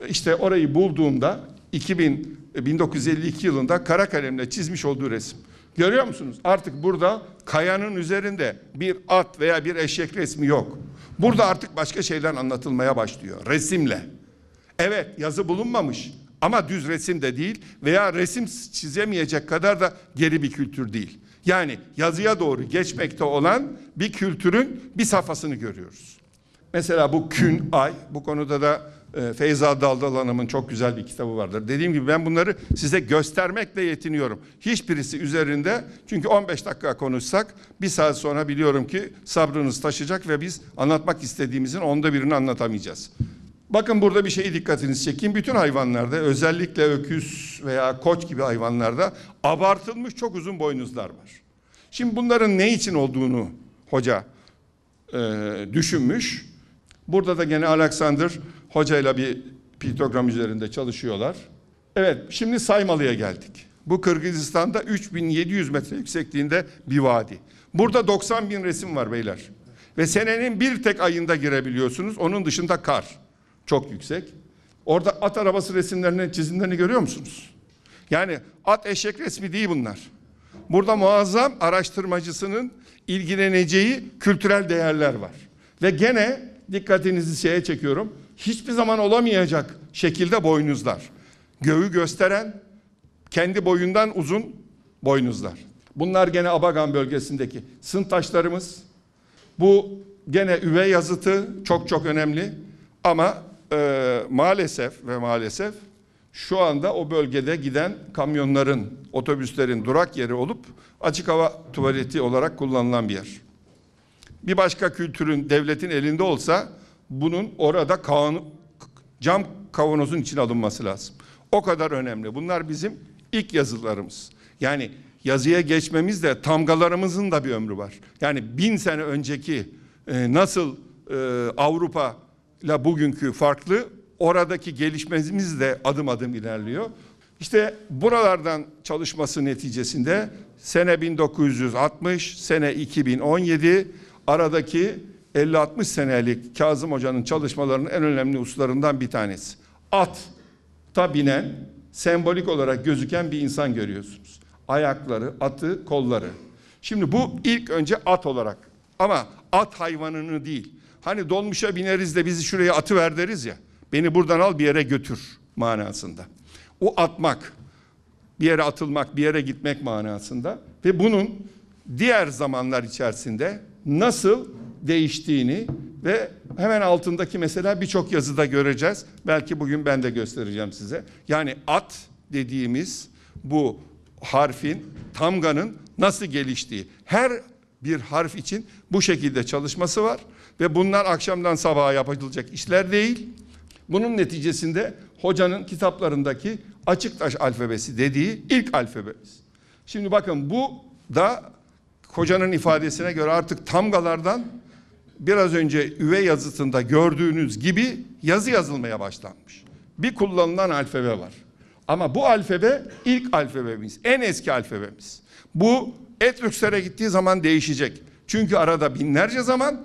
işte orayı bulduğumda 2000 1952 yılında kara kalemle çizmiş olduğu resim. Görüyor musunuz? Artık burada kayanın üzerinde bir at veya bir eşek resmi yok. Burada artık başka şeyler anlatılmaya başlıyor. Resimle. Evet yazı bulunmamış ama düz resim de değil veya resim çizemeyecek kadar da geri bir kültür değil. Yani yazıya doğru geçmekte olan bir kültürün bir safhasını görüyoruz. Mesela bu kün, ay bu konuda da Feyza Daldal Hanım'ın çok güzel bir kitabı vardır. Dediğim gibi ben bunları size göstermekle yetiniyorum. Hiçbirisi üzerinde çünkü 15 dakika konuşsak bir saat sonra biliyorum ki sabrınız taşacak ve biz anlatmak istediğimizin onda birini anlatamayacağız. Bakın burada bir şeyi dikkatinizi çekeyim. Bütün hayvanlarda özellikle öküz veya koç gibi hayvanlarda abartılmış çok uzun boynuzlar var. Şimdi bunların ne için olduğunu hoca e, düşünmüş. Burada da gene Alexander hocayla bir piktogram üzerinde çalışıyorlar. Evet şimdi Saymalı'ya geldik. Bu Kırgızistan'da 3700 metre yüksekliğinde bir vadi. Burada 90 bin resim var beyler. Ve senenin bir tek ayında girebiliyorsunuz. Onun dışında kar. Çok yüksek. Orada at arabası resimlerini, çizimlerini görüyor musunuz? Yani at eşek resmi değil bunlar. Burada muazzam araştırmacısının ilgileneceği kültürel değerler var. Ve gene dikkatinizi şeye çekiyorum. Hiçbir zaman olamayacak şekilde boynuzlar. Göğü gösteren, kendi boyundan uzun boynuzlar. Bunlar gene Abagan bölgesindeki sın taşlarımız. Bu gene üvey yazıtı çok çok önemli. Ama e, maalesef ve maalesef şu anda o bölgede giden kamyonların, otobüslerin durak yeri olup açık hava tuvaleti olarak kullanılan bir yer. Bir başka kültürün devletin elinde olsa bunun orada kanun, cam kavanozun içine alınması lazım. O kadar önemli. Bunlar bizim ilk yazılarımız. Yani yazıya geçmemiz de tamgalarımızın da bir ömrü var. Yani bin sene önceki e, nasıl e, Avrupa ile bugünkü farklı oradaki gelişmemiz de adım adım ilerliyor. İşte buralardan çalışması neticesinde sene 1960, sene 2017 aradaki 50-60 senelik Kazım Hoca'nın çalışmalarının en önemli hususlarından bir tanesi. At ta binen, sembolik olarak gözüken bir insan görüyorsunuz. Ayakları, atı, kolları. Şimdi bu ilk önce at olarak ama at hayvanını değil. Hani dolmuşa bineriz de bizi şuraya atı ver deriz ya. Beni buradan al bir yere götür manasında. O atmak, bir yere atılmak, bir yere gitmek manasında ve bunun diğer zamanlar içerisinde nasıl değiştiğini ve hemen altındaki mesela birçok yazıda göreceğiz. Belki bugün ben de göstereceğim size. Yani at dediğimiz bu harfin, tamganın nasıl geliştiği. Her bir harf için bu şekilde çalışması var ve bunlar akşamdan sabaha yapılacak işler değil. Bunun neticesinde hocanın kitaplarındaki açık taş alfabesi dediği ilk alfabemiz. Şimdi bakın bu da hocanın ifadesine göre artık tamgalardan biraz önce üvey yazısında gördüğünüz gibi yazı yazılmaya başlanmış. Bir kullanılan alfabe var. Ama bu alfabe ilk alfabemiz, en eski alfabemiz. Bu Etrüksler'e gittiği zaman değişecek. Çünkü arada binlerce zaman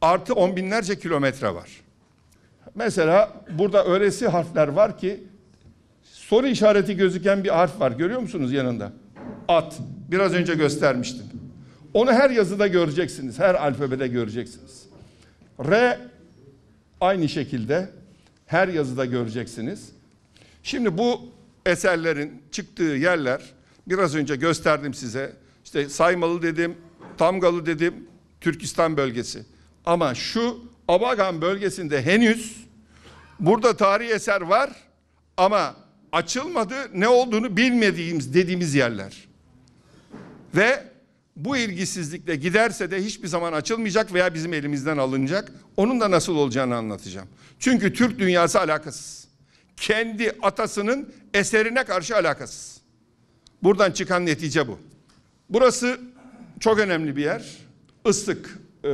artı on binlerce kilometre var. Mesela burada öylesi harfler var ki soru işareti gözüken bir harf var. Görüyor musunuz yanında? At. Biraz önce göstermiştim. Onu her yazıda göreceksiniz. Her alfabede göreceksiniz. R aynı şekilde her yazıda göreceksiniz. Şimdi bu eserlerin çıktığı yerler biraz önce gösterdim size. İşte Saymalı dedim, Tamgalı dedim, Türkistan bölgesi. Ama şu Abagan bölgesinde henüz burada tarihi eser var ama açılmadı ne olduğunu bilmediğimiz dediğimiz yerler. Ve bu ilgisizlikle giderse de hiçbir zaman açılmayacak veya bizim elimizden alınacak. Onun da nasıl olacağını anlatacağım. Çünkü Türk dünyası alakasız. Kendi atasının eserine karşı alakasız. Buradan çıkan netice bu. Burası çok önemli bir yer. Islık e,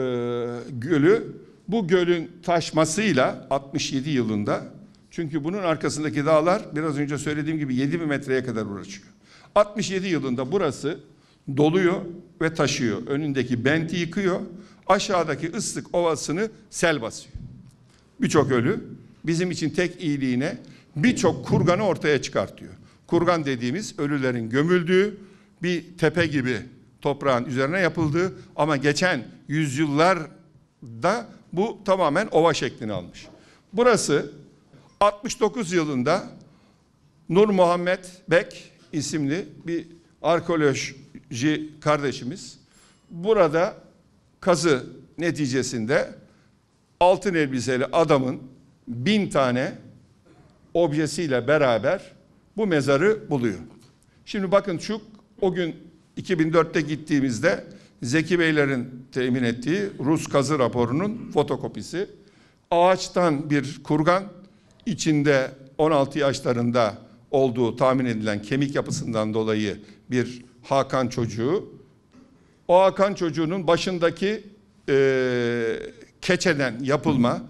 Gölü. Bu gölün taşmasıyla 67 yılında çünkü bunun arkasındaki dağlar biraz önce söylediğim gibi 7 bin metreye kadar uğraşıyor. 67 yılında burası doluyor ve taşıyor. Önündeki benti yıkıyor. Aşağıdaki ıslık ovasını sel basıyor. Birçok ölü bizim için tek iyiliğine birçok kurganı ortaya çıkartıyor. Kurgan dediğimiz ölülerin gömüldüğü, bir tepe gibi toprağın üzerine yapıldığı ama geçen yüzyıllarda bu tamamen ova şeklini almış. Burası 69 yılında Nur Muhammed Bek isimli bir arkeoloji kardeşimiz burada kazı neticesinde altın elbiseli adamın bin tane objesiyle beraber bu mezarı buluyor. Şimdi bakın şu o gün 2004'te gittiğimizde Zeki Beylerin temin ettiği Rus kazı raporunun fotokopisi. Ağaçtan bir kurgan, içinde 16 yaşlarında olduğu tahmin edilen kemik yapısından dolayı bir Hakan çocuğu. O Hakan çocuğunun başındaki e, keçeden yapılma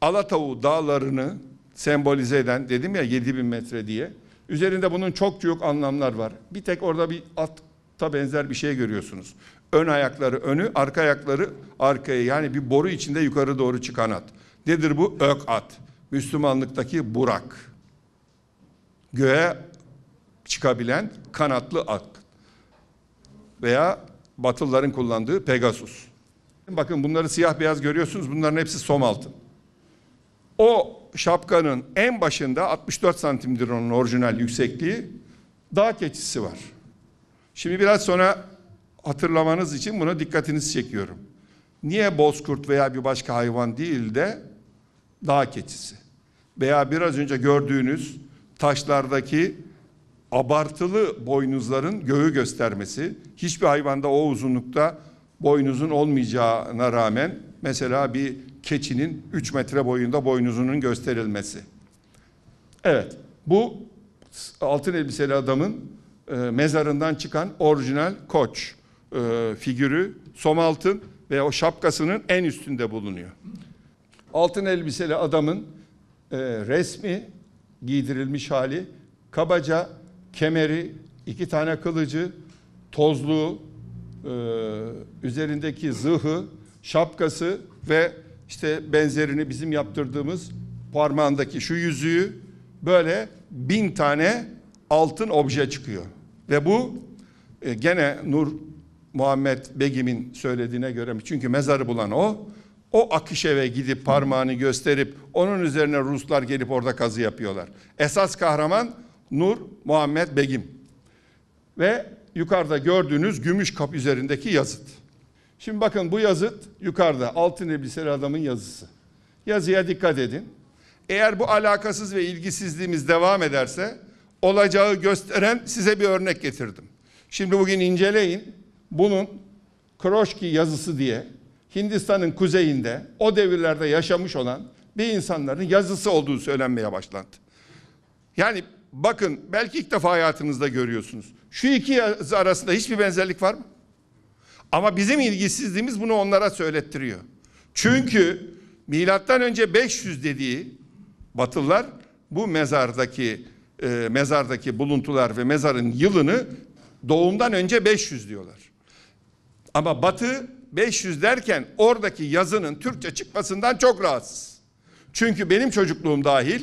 Alatavu dağlarını sembolize eden dedim ya 7000 metre diye. Üzerinde bunun çok çok anlamlar var. Bir tek orada bir atta benzer bir şey görüyorsunuz. Ön ayakları önü, arka ayakları arkaya yani bir boru içinde yukarı doğru çıkan at. Nedir bu? Ök at. Müslümanlıktaki burak. Göğe çıkabilen kanatlı at. Veya Batılıların kullandığı Pegasus. Bakın bunları siyah beyaz görüyorsunuz. Bunların hepsi som altın. O şapkanın en başında 64 santimdir onun orijinal yüksekliği. Dağ keçisi var. Şimdi biraz sonra hatırlamanız için buna dikkatinizi çekiyorum. Niye bozkurt veya bir başka hayvan değil de dağ keçisi? Veya biraz önce gördüğünüz taşlardaki abartılı boynuzların göğü göstermesi. Hiçbir hayvanda o uzunlukta boynuzun olmayacağına rağmen mesela bir keçinin 3 metre boyunda boynuzunun gösterilmesi. Evet, bu altın elbiseli adamın e, mezarından çıkan orijinal koç e, figürü som altın ve o şapkasının en üstünde bulunuyor. Altın elbiseli adamın e, resmi giydirilmiş hali kabaca kemeri, iki tane kılıcı, tozluğu, e, üzerindeki zırhı, şapkası ve işte benzerini bizim yaptırdığımız parmağındaki şu yüzüğü böyle bin tane altın obje çıkıyor. Ve bu e, gene Nur Muhammed Begim'in söylediğine göre çünkü mezarı bulan o o Akışev'e gidip parmağını gösterip onun üzerine Ruslar gelip orada kazı yapıyorlar. Esas kahraman Nur Muhammed Begim. Ve yukarıda gördüğünüz gümüş kap üzerindeki yazıt. Şimdi bakın bu yazıt yukarıda altın elbiseli adamın yazısı. Yazıya dikkat edin. Eğer bu alakasız ve ilgisizliğimiz devam ederse olacağı gösteren size bir örnek getirdim. Şimdi bugün inceleyin. Bunun Kroşki yazısı diye Hindistan'ın kuzeyinde o devirlerde yaşamış olan bir insanların yazısı olduğu söylenmeye başlandı. Yani bakın belki ilk defa hayatınızda görüyorsunuz. Şu iki yazı arasında hiçbir benzerlik var mı? Ama bizim ilgisizliğimiz bunu onlara söylettiriyor. Çünkü milattan önce 500 dediği Batılılar bu mezardaki e, mezardaki buluntular ve mezarın yılını doğumdan önce 500 diyorlar. Ama Batı 500 derken oradaki yazının Türkçe çıkmasından çok rahatsız. Çünkü benim çocukluğum dahil,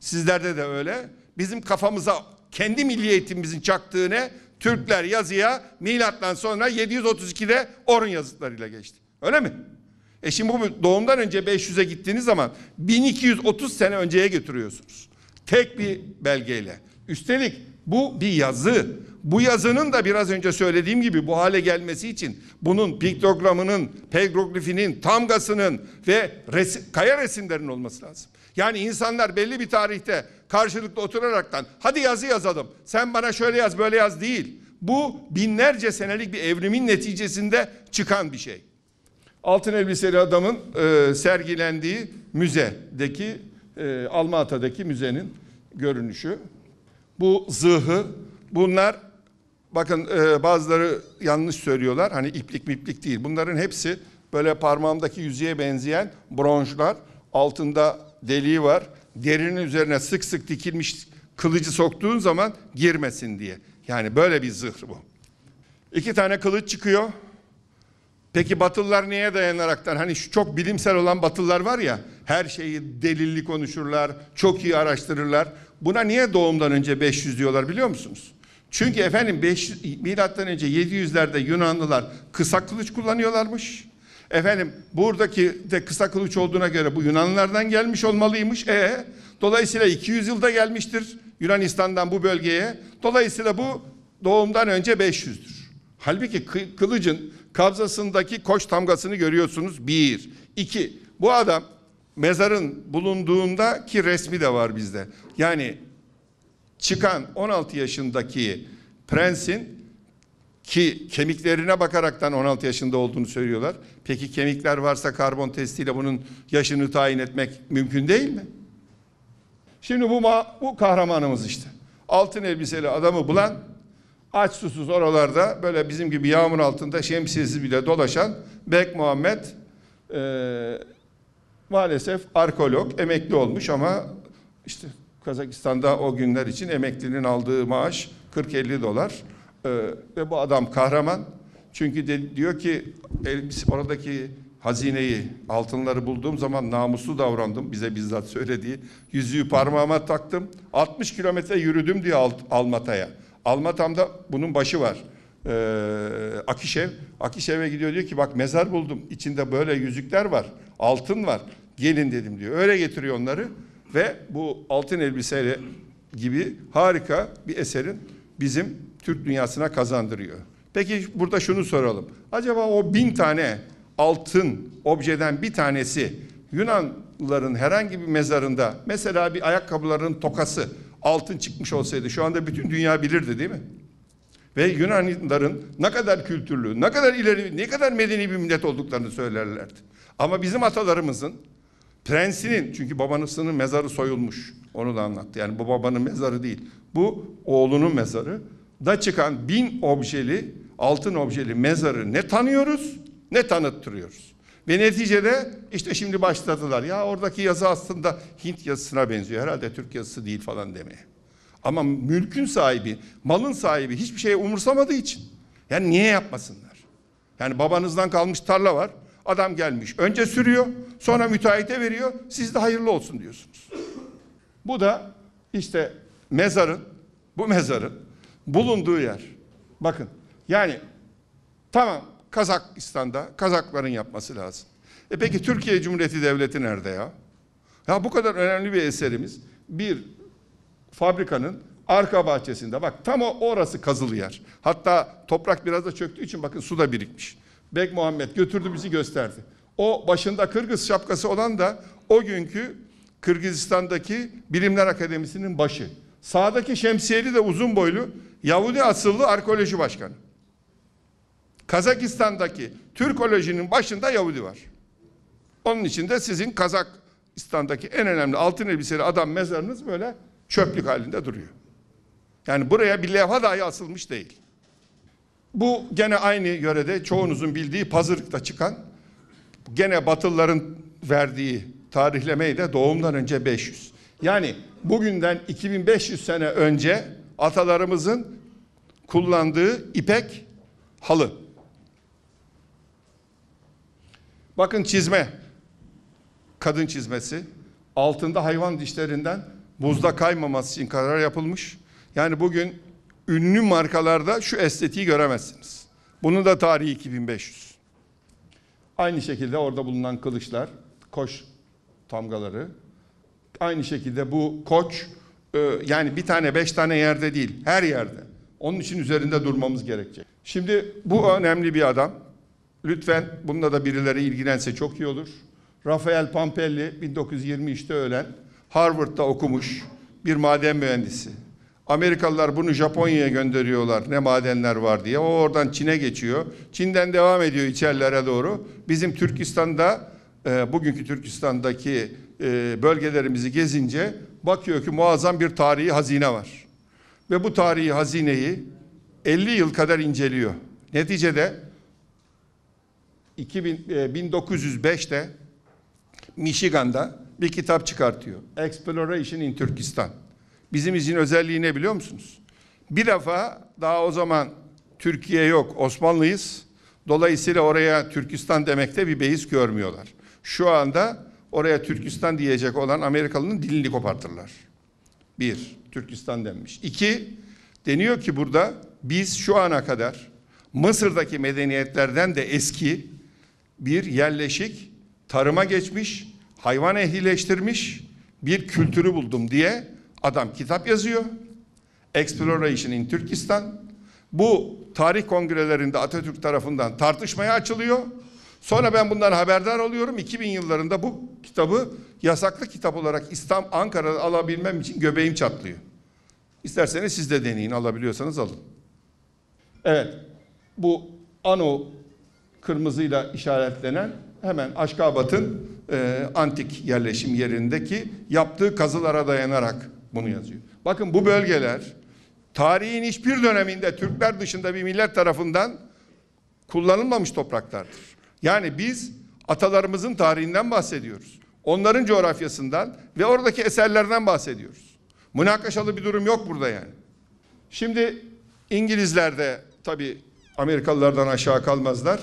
sizlerde de öyle, bizim kafamıza kendi milli eğitimimizin çaktığı ne? Türkler yazıya milattan sonra 732'de Orhun yazıtlarıyla geçti. Öyle mi? E şimdi bu doğumdan önce 500'e gittiğiniz zaman 1230 sene önceye götürüyorsunuz. Tek bir belgeyle. Üstelik bu bir yazı. Bu yazının da biraz önce söylediğim gibi bu hale gelmesi için bunun piktogramının, petroglifinin, tamgasının ve resim, kaya resimlerinin olması lazım. Yani insanlar belli bir tarihte karşılıklı oturaraktan hadi yazı yazalım. Sen bana şöyle yaz böyle yaz değil. Bu binlerce senelik bir evrimin neticesinde çıkan bir şey. Altın elbiseli adamın e, sergilendiği müzedeki e, Almata'daki müzenin görünüşü. Bu zırhı bunlar bakın e, bazıları yanlış söylüyorlar. Hani iplik miplik değil. Bunların hepsi böyle parmağımdaki yüzeye benzeyen bronzlar. Altında deliği var. Derinin üzerine sık sık dikilmiş kılıcı soktuğun zaman girmesin diye. Yani böyle bir zırh bu. İki tane kılıç çıkıyor. Peki Batılılar neye dayanaraktan hani şu çok bilimsel olan Batılılar var ya her şeyi delilli konuşurlar, çok iyi araştırırlar. Buna niye doğumdan önce 500 diyorlar biliyor musunuz? Çünkü efendim 500 milattan önce 700'lerde Yunanlılar kısa kılıç kullanıyorlarmış. Efendim buradaki de kısa kılıç olduğuna göre bu Yunanlılardan gelmiş olmalıymış. E dolayısıyla 200 yılda gelmiştir Yunanistan'dan bu bölgeye. Dolayısıyla bu doğumdan önce 500'dür. Halbuki kı- kılıcın kabzasındaki koç tamgasını görüyorsunuz. Bir. iki. Bu adam mezarın bulunduğundaki resmi de var bizde. Yani çıkan 16 yaşındaki prensin ki kemiklerine bakaraktan 16 yaşında olduğunu söylüyorlar. Peki kemikler varsa karbon testiyle bunun yaşını tayin etmek mümkün değil mi? Şimdi bu, bu kahramanımız işte. Altın elbiseli adamı bulan, aç susuz oralarda böyle bizim gibi yağmur altında şemsiyesiz bile dolaşan Bek Muhammed eee, maalesef arkeolog, emekli olmuş ama işte Kazakistan'da o günler için emeklinin aldığı maaş 40-50 dolar. Ee, ve bu adam kahraman. Çünkü de, diyor ki elbise oradaki hazineyi, altınları bulduğum zaman namuslu davrandım. Bize bizzat söylediği. Yüzüğü parmağıma taktım. 60 kilometre yürüdüm diyor Alt- Almata'ya. Almatam'da bunun başı var. Ee, Akişev. Akişev'e gidiyor diyor ki bak mezar buldum. İçinde böyle yüzükler var. Altın var. Gelin dedim diyor. Öyle getiriyor onları ve bu altın elbiseyle gibi harika bir eserin bizim Türk dünyasına kazandırıyor. Peki burada şunu soralım. Acaba o bin tane altın objeden bir tanesi Yunanlıların herhangi bir mezarında mesela bir ayakkabıların tokası altın çıkmış olsaydı şu anda bütün dünya bilirdi değil mi? Ve Yunanlıların ne kadar kültürlü, ne kadar ileri, ne kadar medeni bir millet olduklarını söylerlerdi. Ama bizim atalarımızın prensinin, çünkü babanısının mezarı soyulmuş, onu da anlattı. Yani bu babanın mezarı değil, bu oğlunun mezarı. Da çıkan bin objeli, altın objeli mezarı ne tanıyoruz, ne tanıttırıyoruz. Ve neticede işte şimdi başladılar. Ya oradaki yazı aslında Hint yazısına benziyor. Herhalde Türk yazısı değil falan demeye. Ama mülkün sahibi, malın sahibi hiçbir şeye umursamadığı için. Yani niye yapmasınlar? Yani babanızdan kalmış tarla var. Adam gelmiş. Önce sürüyor, sonra müteahhite veriyor. Siz de hayırlı olsun diyorsunuz. Bu da işte mezarın, bu mezarın bulunduğu yer. Bakın yani tamam Kazakistan'da Kazakların yapması lazım. E peki Türkiye Cumhuriyeti Devleti nerede ya? Ya bu kadar önemli bir eserimiz bir fabrikanın arka bahçesinde. Bak tam o orası kazılı yer. Hatta toprak biraz da çöktüğü için bakın su da birikmiş. Bek Muhammed götürdü bizi gösterdi. O başında Kırgız şapkası olan da o günkü Kırgızistan'daki Bilimler Akademisi'nin başı. Sağdaki şemsiyeli de uzun boylu Yahudi asıllı arkeoloji başkanı. Kazakistan'daki Türkolojinin başında Yahudi var. Onun için de sizin Kazakistan'daki en önemli altın elbiseli adam mezarınız böyle çöplük halinde duruyor. Yani buraya bir levha dahi asılmış değil. Bu gene aynı yörede çoğunuzun bildiği Pazırık'ta çıkan gene Batılıların verdiği tarihlemeyle doğumdan önce 500. Yani bugünden 2500 sene önce atalarımızın kullandığı ipek halı. Bakın çizme. Kadın çizmesi. Altında hayvan dişlerinden buzda kaymaması için karar yapılmış. Yani bugün ünlü markalarda şu estetiği göremezsiniz. Bunun da tarihi 2500. Aynı şekilde orada bulunan kılıçlar, koç tamgaları. Aynı şekilde bu koç yani bir tane beş tane yerde değil her yerde. Onun için üzerinde durmamız gerekecek. Şimdi bu önemli bir adam. Lütfen bununla da birileri ilgilense çok iyi olur. Rafael Pampelli 1923'te ölen Harvard'da okumuş bir maden mühendisi. Amerikalılar bunu Japonya'ya gönderiyorlar ne madenler var diye. O oradan Çin'e geçiyor. Çin'den devam ediyor içerilere doğru. Bizim Türkistan'da e, bugünkü Türkistan'daki e, bölgelerimizi gezince bakıyor ki muazzam bir tarihi hazine var. Ve bu tarihi hazineyi 50 yıl kadar inceliyor. Neticede 2000, e, 1905'te Michigan'da bir kitap çıkartıyor. Exploration in Türkistan. Bizim için özelliği ne biliyor musunuz? Bir defa daha o zaman Türkiye yok, Osmanlıyız. Dolayısıyla oraya Türkistan demekte bir beis görmüyorlar. Şu anda oraya Türkistan diyecek olan Amerikalının dilini kopartırlar. Bir, Türkistan denmiş. İki, Deniyor ki burada biz şu ana kadar Mısır'daki medeniyetlerden de eski bir yerleşik, tarıma geçmiş, hayvan ehlileştirmiş bir kültürü buldum diye adam kitap yazıyor. Exploration in Türkistan. Bu tarih kongrelerinde Atatürk tarafından tartışmaya açılıyor. Sonra ben bundan haberdar oluyorum. 2000 yıllarında bu kitabı yasaklı kitap olarak İstanbul, Ankara'da alabilmem için göbeğim çatlıyor. İsterseniz siz de deneyin, alabiliyorsanız alın. Evet, bu ano kırmızıyla işaretlenen hemen Aşkabat'ın e, antik yerleşim yerindeki yaptığı kazılara dayanarak bunu yazıyor. Bakın bu bölgeler tarihin hiçbir döneminde Türkler dışında bir millet tarafından kullanılmamış topraklardır. Yani biz atalarımızın tarihinden bahsediyoruz. Onların coğrafyasından ve oradaki eserlerden bahsediyoruz. Münakaşalı bir durum yok burada yani. Şimdi İngilizler de tabii Amerikalılardan aşağı kalmazlar.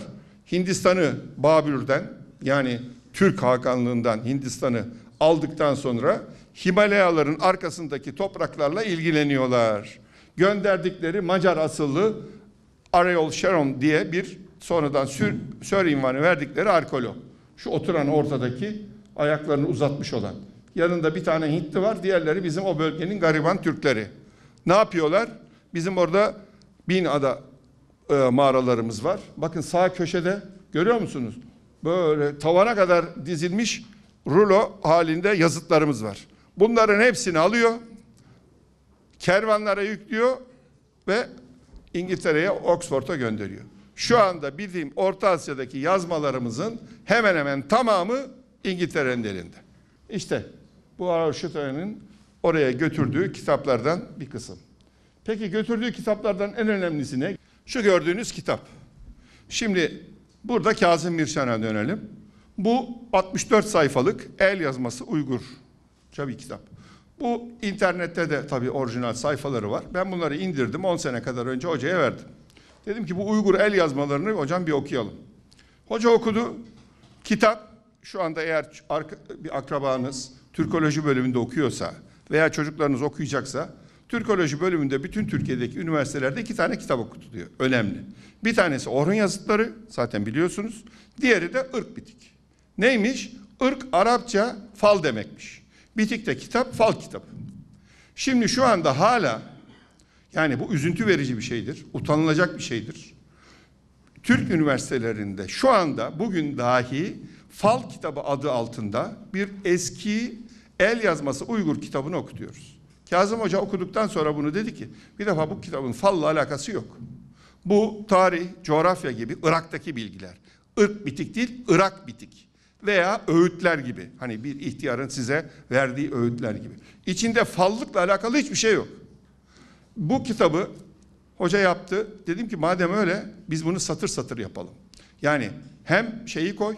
Hindistan'ı Babür'den yani Türk Hakanlığından Hindistan'ı aldıktan sonra Himalayaların arkasındaki topraklarla ilgileniyorlar. Gönderdikleri Macar asıllı Ariel Sharon diye bir sonradan Sür, Sör ünvanı verdikleri arkeolog. Şu oturan ortadaki ayaklarını uzatmış olan. Yanında bir tane Hintli var, diğerleri bizim o bölgenin gariban Türkleri. Ne yapıyorlar? Bizim orada bin ada e, mağaralarımız var. Bakın sağ köşede görüyor musunuz? Böyle tavana kadar dizilmiş rulo halinde yazıtlarımız var. Bunların hepsini alıyor, kervanlara yüklüyor ve İngiltere'ye, Oxford'a gönderiyor. Şu anda bildiğim Orta Asya'daki yazmalarımızın hemen hemen tamamı İngiltere'nin elinde. İşte bu Araştırma'nın oraya götürdüğü kitaplardan bir kısım. Peki götürdüğü kitaplardan en önemlisi ne? Şu gördüğünüz kitap. Şimdi burada Kazım Mirşan'a dönelim. Bu 64 sayfalık el yazması Uygurca bir kitap. Bu internette de tabii orijinal sayfaları var. Ben bunları indirdim 10 sene kadar önce hocaya verdim. Dedim ki bu Uygur el yazmalarını hocam bir okuyalım. Hoca okudu. Kitap şu anda eğer bir akrabanız Türkoloji bölümünde okuyorsa veya çocuklarınız okuyacaksa Türkoloji bölümünde bütün Türkiye'deki üniversitelerde iki tane kitap okutuluyor. Önemli. Bir tanesi Orhun yazıtları zaten biliyorsunuz. Diğeri de ırk bitik. Neymiş? Irk Arapça fal demekmiş. Bitik de kitap fal kitabı. Şimdi şu anda hala yani bu üzüntü verici bir şeydir. Utanılacak bir şeydir. Türk üniversitelerinde şu anda bugün dahi fal kitabı adı altında bir eski el yazması Uygur kitabını okutuyoruz. Kazım Hoca okuduktan sonra bunu dedi ki bir defa bu kitabın falla alakası yok. Bu tarih, coğrafya gibi Irak'taki bilgiler. Irk bitik değil, Irak bitik. Veya öğütler gibi. Hani bir ihtiyarın size verdiği öğütler gibi. İçinde fallıkla alakalı hiçbir şey yok. Bu kitabı hoca yaptı. Dedim ki madem öyle biz bunu satır satır yapalım. Yani hem şeyi koy,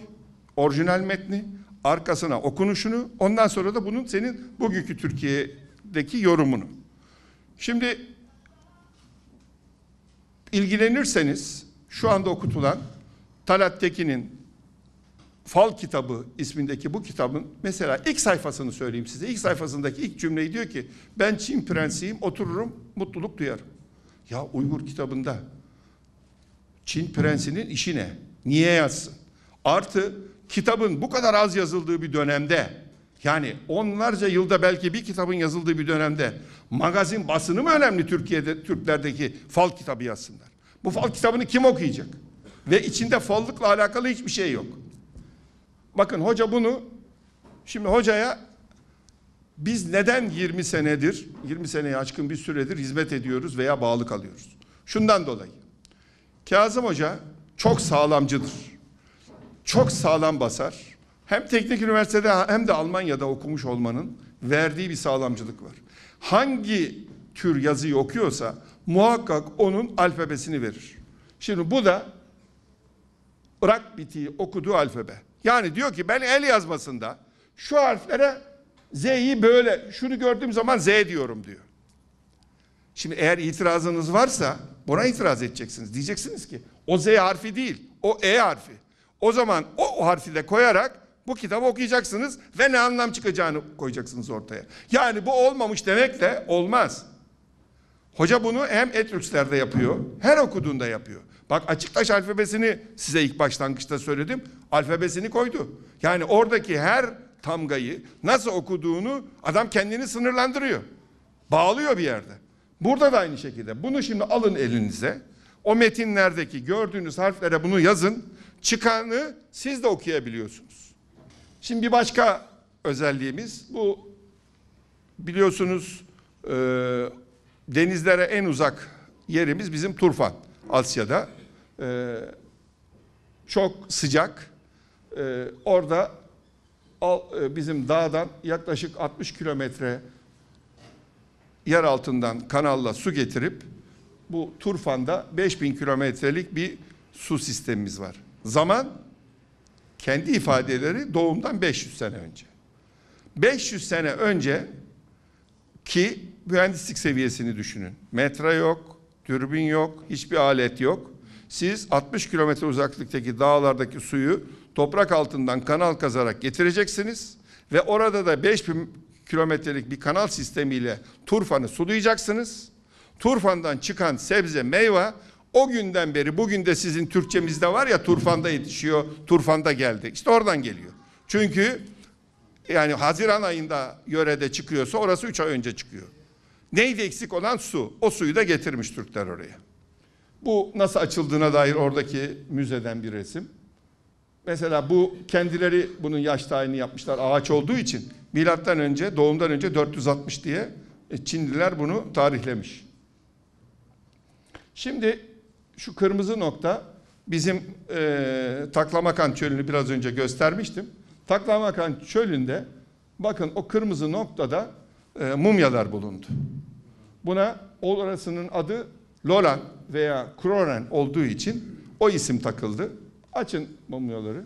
orijinal metni, arkasına okunuşunu, ondan sonra da bunun senin bugünkü Türkiye'deki yorumunu. Şimdi ilgilenirseniz şu anda okutulan Talat Tekin'in Fal Kitabı ismindeki bu kitabın mesela ilk sayfasını söyleyeyim size. İlk sayfasındaki ilk cümleyi diyor ki ben Çin prensiyim otururum mutluluk duyarım. Ya Uygur kitabında Çin prensinin işi ne? Niye yazsın? Artı kitabın bu kadar az yazıldığı bir dönemde yani onlarca yılda belki bir kitabın yazıldığı bir dönemde magazin basını mı önemli Türkiye'de Türklerdeki fal kitabı yazsınlar? Bu fal kitabını kim okuyacak? Ve içinde fallıkla alakalı hiçbir şey yok. Bakın hoca bunu şimdi hocaya biz neden 20 senedir, 20 seneye aşkın bir süredir hizmet ediyoruz veya bağlı kalıyoruz? Şundan dolayı. Kazım Hoca çok sağlamcıdır. Çok sağlam basar. Hem teknik üniversitede hem de Almanya'da okumuş olmanın verdiği bir sağlamcılık var. Hangi tür yazıyı okuyorsa muhakkak onun alfabesini verir. Şimdi bu da Irak bitiği okuduğu alfabe. Yani diyor ki ben el yazmasında şu harflere Z'yi böyle şunu gördüğüm zaman Z diyorum diyor. Şimdi eğer itirazınız varsa buna itiraz edeceksiniz. Diyeceksiniz ki o Z harfi değil o E harfi. O zaman o, harfi de koyarak bu kitabı okuyacaksınız ve ne anlam çıkacağını koyacaksınız ortaya. Yani bu olmamış demek de olmaz. Hoca bunu hem Etrüksler'de yapıyor, her okuduğunda yapıyor. Bak Açıktaş alfabesini size ilk başlangıçta söyledim. Alfabesini koydu. Yani oradaki her tamgayı nasıl okuduğunu adam kendini sınırlandırıyor. Bağlıyor bir yerde. Burada da aynı şekilde. Bunu şimdi alın elinize. O metinlerdeki gördüğünüz harflere bunu yazın. Çıkanı siz de okuyabiliyorsunuz. Şimdi bir başka özelliğimiz bu biliyorsunuz e, denizlere en uzak yerimiz bizim Turfan Asya'da. E, çok sıcak. E, orada al, e, bizim dağdan yaklaşık 60 kilometre yer altından kanalla su getirip bu Turfan'da 5000 kilometrelik bir su sistemimiz var. Zaman kendi ifadeleri doğumdan 500 sene önce. 500 sene önce ki mühendislik seviyesini düşünün. Metre yok, türbin yok, hiçbir alet yok. Siz 60 kilometre uzaklıktaki dağlardaki suyu toprak altından kanal kazarak getireceksiniz ve orada da 5000 kilometrelik bir kanal sistemiyle Turfan'ı sulayacaksınız. Turfan'dan çıkan sebze, meyve o günden beri bugün de sizin Türkçemizde var ya Turfan'da yetişiyor, Turfan'da geldi. İşte oradan geliyor. Çünkü yani Haziran ayında yörede çıkıyorsa orası 3 ay önce çıkıyor. Neydi eksik olan su. O suyu da getirmiş Türkler oraya. Bu nasıl açıldığına dair oradaki müzeden bir resim. Mesela bu kendileri bunun yaş tayini yapmışlar ağaç olduğu için milattan önce doğumdan önce 460 diye e, Çinliler bunu tarihlemiş. Şimdi şu kırmızı nokta bizim e, Taklamakan çölünü biraz önce göstermiştim. Taklamakan çölünde bakın o kırmızı noktada e, mumyalar bulundu. Buna orasının adı Lolan veya Kronen olduğu için o isim takıldı. Açın mumyaları.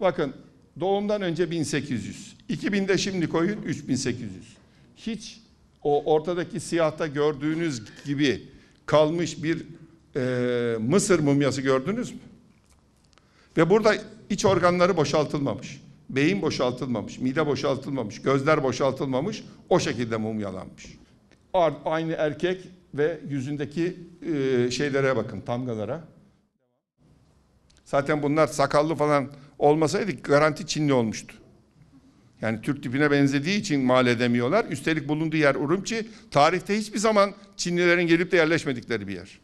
Bakın doğumdan önce 1800. 2000'de şimdi koyun 3800. Hiç o ortadaki siyahta gördüğünüz gibi kalmış bir e, Mısır mumyası gördünüz mü? Ve burada iç organları boşaltılmamış. Beyin boşaltılmamış, mide boşaltılmamış, gözler boşaltılmamış. O şekilde mumyalanmış. Aynı erkek ve yüzündeki e, şeylere bakın, tamgalara. Zaten bunlar sakallı falan olmasaydı garanti Çinli olmuştu. Yani Türk tipine benzediği için mal edemiyorlar. Üstelik bulunduğu yer Urumçi. Tarihte hiçbir zaman Çinlilerin gelip de yerleşmedikleri bir yer.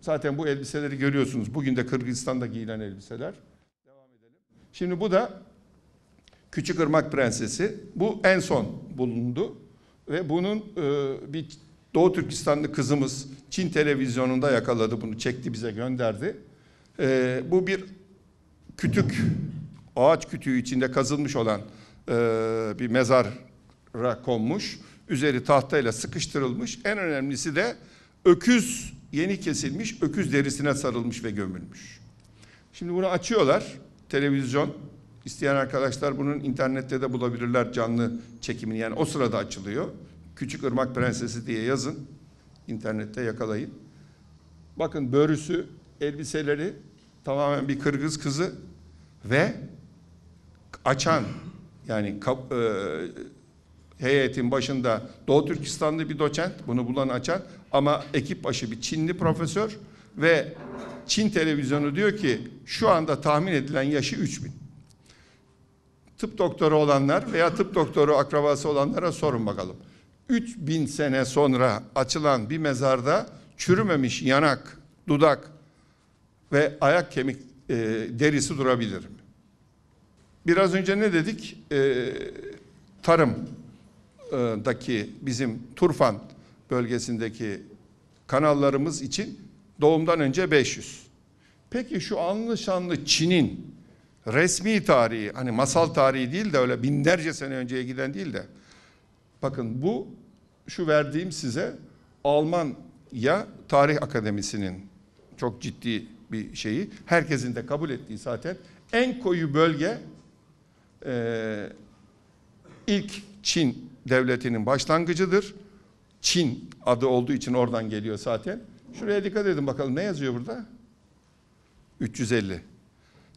Zaten bu elbiseleri görüyorsunuz. Bugün de Kırgızistan'da giyilen elbiseler. Devam edelim. Şimdi bu da Küçük Irmak Prensesi. Bu en son bulundu. Ve bunun e, bir Doğu Türkistanlı kızımız Çin televizyonunda yakaladı bunu. Çekti bize gönderdi. E, bu bir kütük, ağaç kütüğü içinde kazılmış olan e, bir mezara konmuş. Üzeri tahtayla sıkıştırılmış. En önemlisi de öküz yeni kesilmiş, öküz derisine sarılmış ve gömülmüş. Şimdi bunu açıyorlar. Televizyon isteyen arkadaşlar bunun internette de bulabilirler canlı çekimini. Yani o sırada açılıyor. Küçük Irmak Prensesi diye yazın. İnternette yakalayın. Bakın börüsü, elbiseleri tamamen bir Kırgız kızı ve açan yani kap, e, heyetin başında Doğu Türkistanlı bir doçent bunu bulan açan ama ekip başı bir Çinli profesör ve Çin televizyonu diyor ki şu anda tahmin edilen yaşı 3000. Tıp doktoru olanlar veya tıp doktoru akrabası olanlara sorun bakalım. 3000 sene sonra açılan bir mezarda çürümemiş yanak, dudak ve ayak kemik e, derisi durabilir mi? Biraz önce ne dedik? E, tarımdaki bizim Turfan bölgesindeki kanallarımız için doğumdan önce 500. Peki şu anlı şanlı Çin'in resmi tarihi hani masal tarihi değil de öyle binlerce sene önceye giden değil de bakın bu şu verdiğim size Almanya Tarih Akademisi'nin çok ciddi bir şeyi herkesin de kabul ettiği zaten en koyu bölge e, ilk Çin devletinin başlangıcıdır. Çin adı olduğu için oradan geliyor zaten. Şuraya dikkat edin bakalım ne yazıyor burada? 350.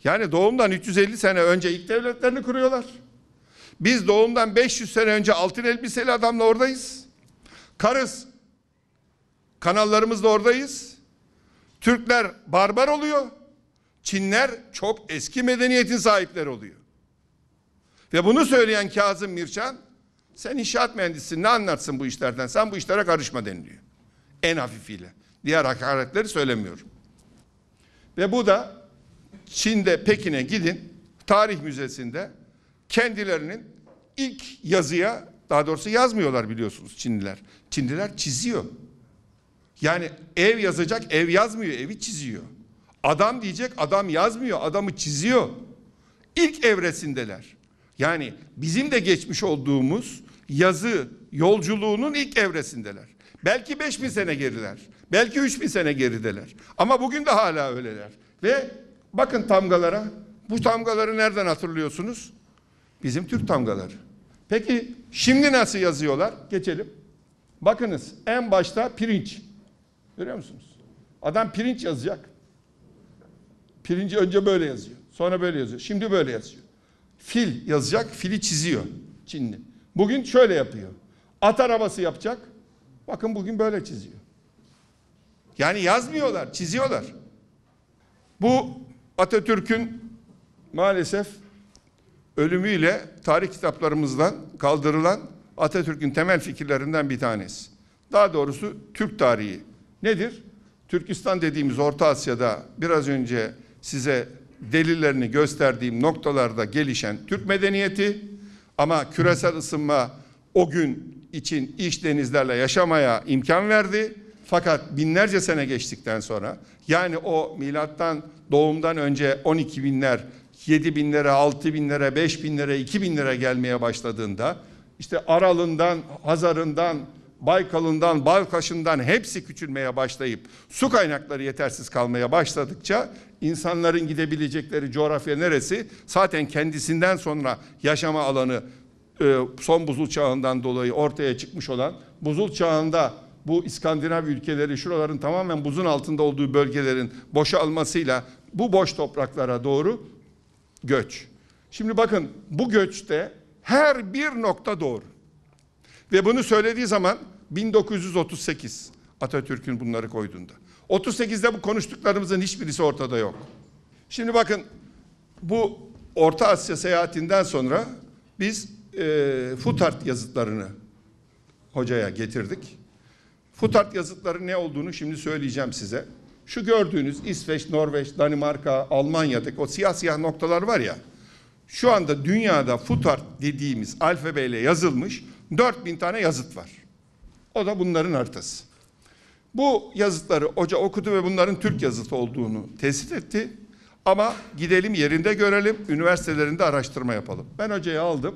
Yani doğumdan 350 sene önce ilk devletlerini kuruyorlar. Biz doğumdan 500 sene önce altın elbiseli adamla oradayız. Karız. Kanallarımızda oradayız. Türkler barbar oluyor. Çinler çok eski medeniyetin sahipleri oluyor. Ve bunu söyleyen Kazım Mirçan, sen inşaat mühendisisin ne anlarsın bu işlerden, sen bu işlere karışma deniliyor. En hafifiyle. Diğer hakaretleri söylemiyorum. Ve bu da Çin'de Pekin'e gidin, tarih müzesinde kendilerinin ilk yazıya, daha doğrusu yazmıyorlar biliyorsunuz Çinliler. Çinliler çiziyor. Yani ev yazacak, ev yazmıyor, evi çiziyor. Adam diyecek, adam yazmıyor, adamı çiziyor. İlk evresindeler. Yani bizim de geçmiş olduğumuz yazı yolculuğunun ilk evresindeler. Belki 5000 sene geriler. Belki 3000 sene gerideler. Ama bugün de hala öyleler. Ve bakın tamgalara. Bu tamgaları nereden hatırlıyorsunuz? Bizim Türk tamgaları. Peki şimdi nasıl yazıyorlar? Geçelim. Bakınız en başta pirinç. Görüyor musunuz? Adam pirinç yazacak. Pirinci önce böyle yazıyor. Sonra böyle yazıyor. Şimdi böyle yazıyor. Fil yazacak. Fili çiziyor. Çinli. Bugün şöyle yapıyor. At arabası yapacak. Bakın bugün böyle çiziyor. Yani yazmıyorlar, çiziyorlar. Bu Atatürk'ün maalesef ölümüyle tarih kitaplarımızdan kaldırılan Atatürk'ün temel fikirlerinden bir tanesi. Daha doğrusu Türk tarihi. Nedir? Türkistan dediğimiz Orta Asya'da biraz önce size delillerini gösterdiğim noktalarda gelişen Türk medeniyeti ama küresel ısınma o gün için iç denizlerle yaşamaya imkan verdi. Fakat binlerce sene geçtikten sonra yani o milattan doğumdan önce 12 binler 7 binlere, 6 binlere, 5 binlere, 2 binlere gelmeye başladığında işte Aralından, Hazarından, Baykal'ından, Balkaş'ından hepsi küçülmeye başlayıp su kaynakları yetersiz kalmaya başladıkça insanların gidebilecekleri coğrafya neresi? Zaten kendisinden sonra yaşama alanı e, son buzul çağından dolayı ortaya çıkmış olan buzul çağında bu İskandinav ülkeleri şuraların tamamen buzun altında olduğu bölgelerin boşalmasıyla bu boş topraklara doğru göç. Şimdi bakın bu göçte her bir nokta doğru. Ve bunu söylediği zaman 1938 Atatürk'ün bunları koyduğunda. 38'de bu konuştuklarımızın hiçbirisi ortada yok. Şimdi bakın bu Orta Asya seyahatinden sonra biz e, Futart yazıtlarını hocaya getirdik. Futart yazıtları ne olduğunu şimdi söyleyeceğim size. Şu gördüğünüz İsveç, Norveç, Danimarka, Almanya'daki o siyah siyah noktalar var ya. Şu anda dünyada Futart dediğimiz alfabeyle yazılmış 4000 tane yazıt var. O da bunların haritası. Bu yazıtları hoca okudu ve bunların Türk yazıtı olduğunu tespit etti. Ama gidelim yerinde görelim, üniversitelerinde araştırma yapalım. Ben hocayı aldım.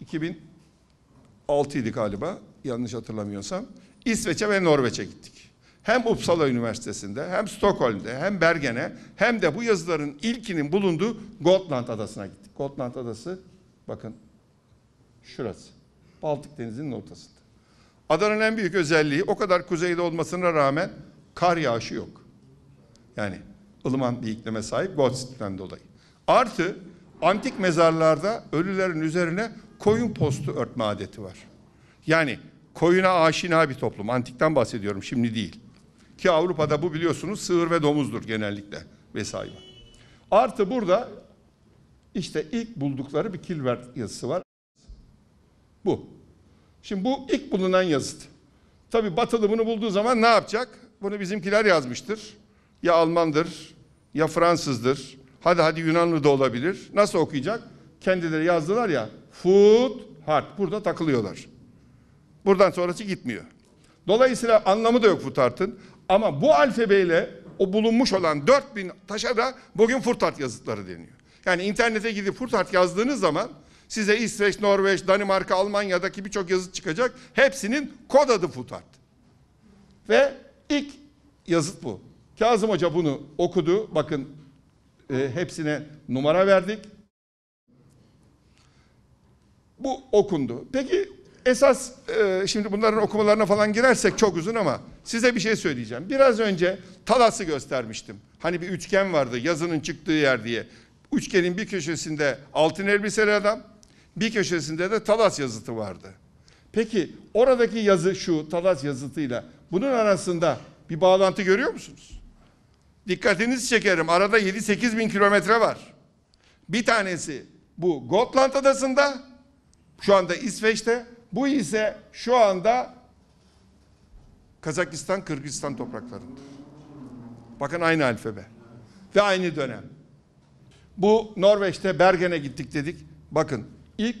2006 idi galiba, yanlış hatırlamıyorsam. İsveç'e ve Norveç'e gittik. Hem Uppsala Üniversitesi'nde, hem Stockholm'de, hem Bergen'e, hem de bu yazıların ilkinin bulunduğu Gotland Adası'na gittik. Gotland Adası, bakın şurası. Baltık Denizi'nin ortasında. Adanın en büyük özelliği o kadar kuzeyde olmasına rağmen kar yağışı yok. Yani ılıman bir iklime sahip Gotland'den dolayı. Artı antik mezarlarda ölülerin üzerine koyun postu örtme adeti var. Yani koyuna aşina bir toplum. Antikten bahsediyorum şimdi değil. Ki Avrupa'da bu biliyorsunuz sığır ve domuzdur genellikle vesaire. Artı burada işte ilk buldukları bir kilver yazısı var. Bu. Şimdi bu ilk bulunan yazıt. Tabi Batılı bunu bulduğu zaman ne yapacak? Bunu bizimkiler yazmıştır. Ya Almandır, ya Fransızdır. Hadi hadi Yunanlı da olabilir. Nasıl okuyacak? Kendileri yazdılar ya. Food, heart. Burada takılıyorlar. Buradan sonrası gitmiyor. Dolayısıyla anlamı da yok Futart'ın. Ama bu alfabeyle o bulunmuş olan 4000 taşa da bugün Furtart yazıtları deniyor. Yani internete gidip Furtart yazdığınız zaman size İsveç, Norveç, Danimarka, Almanya'daki birçok yazıt çıkacak. Hepsinin kod adı Futart. Ve ilk yazıt bu. Kazım Hoca bunu okudu. Bakın e, hepsine numara verdik. Bu okundu. Peki esas e, şimdi bunların okumalarına falan girersek çok uzun ama size bir şey söyleyeceğim. Biraz önce Talas'ı göstermiştim. Hani bir üçgen vardı yazının çıktığı yer diye. Üçgenin bir köşesinde altın elbiseli adam, bir köşesinde de Talas yazıtı vardı. Peki oradaki yazı şu Talas yazıtıyla bunun arasında bir bağlantı görüyor musunuz? Dikkatinizi çekerim. Arada 7-8 bin kilometre var. Bir tanesi bu Gotland adasında, şu anda İsveç'te. Bu ise şu anda Kazakistan, Kırgızistan topraklarında. Bakın aynı alfabe ve aynı dönem. Bu Norveç'te Bergen'e gittik dedik. Bakın ilk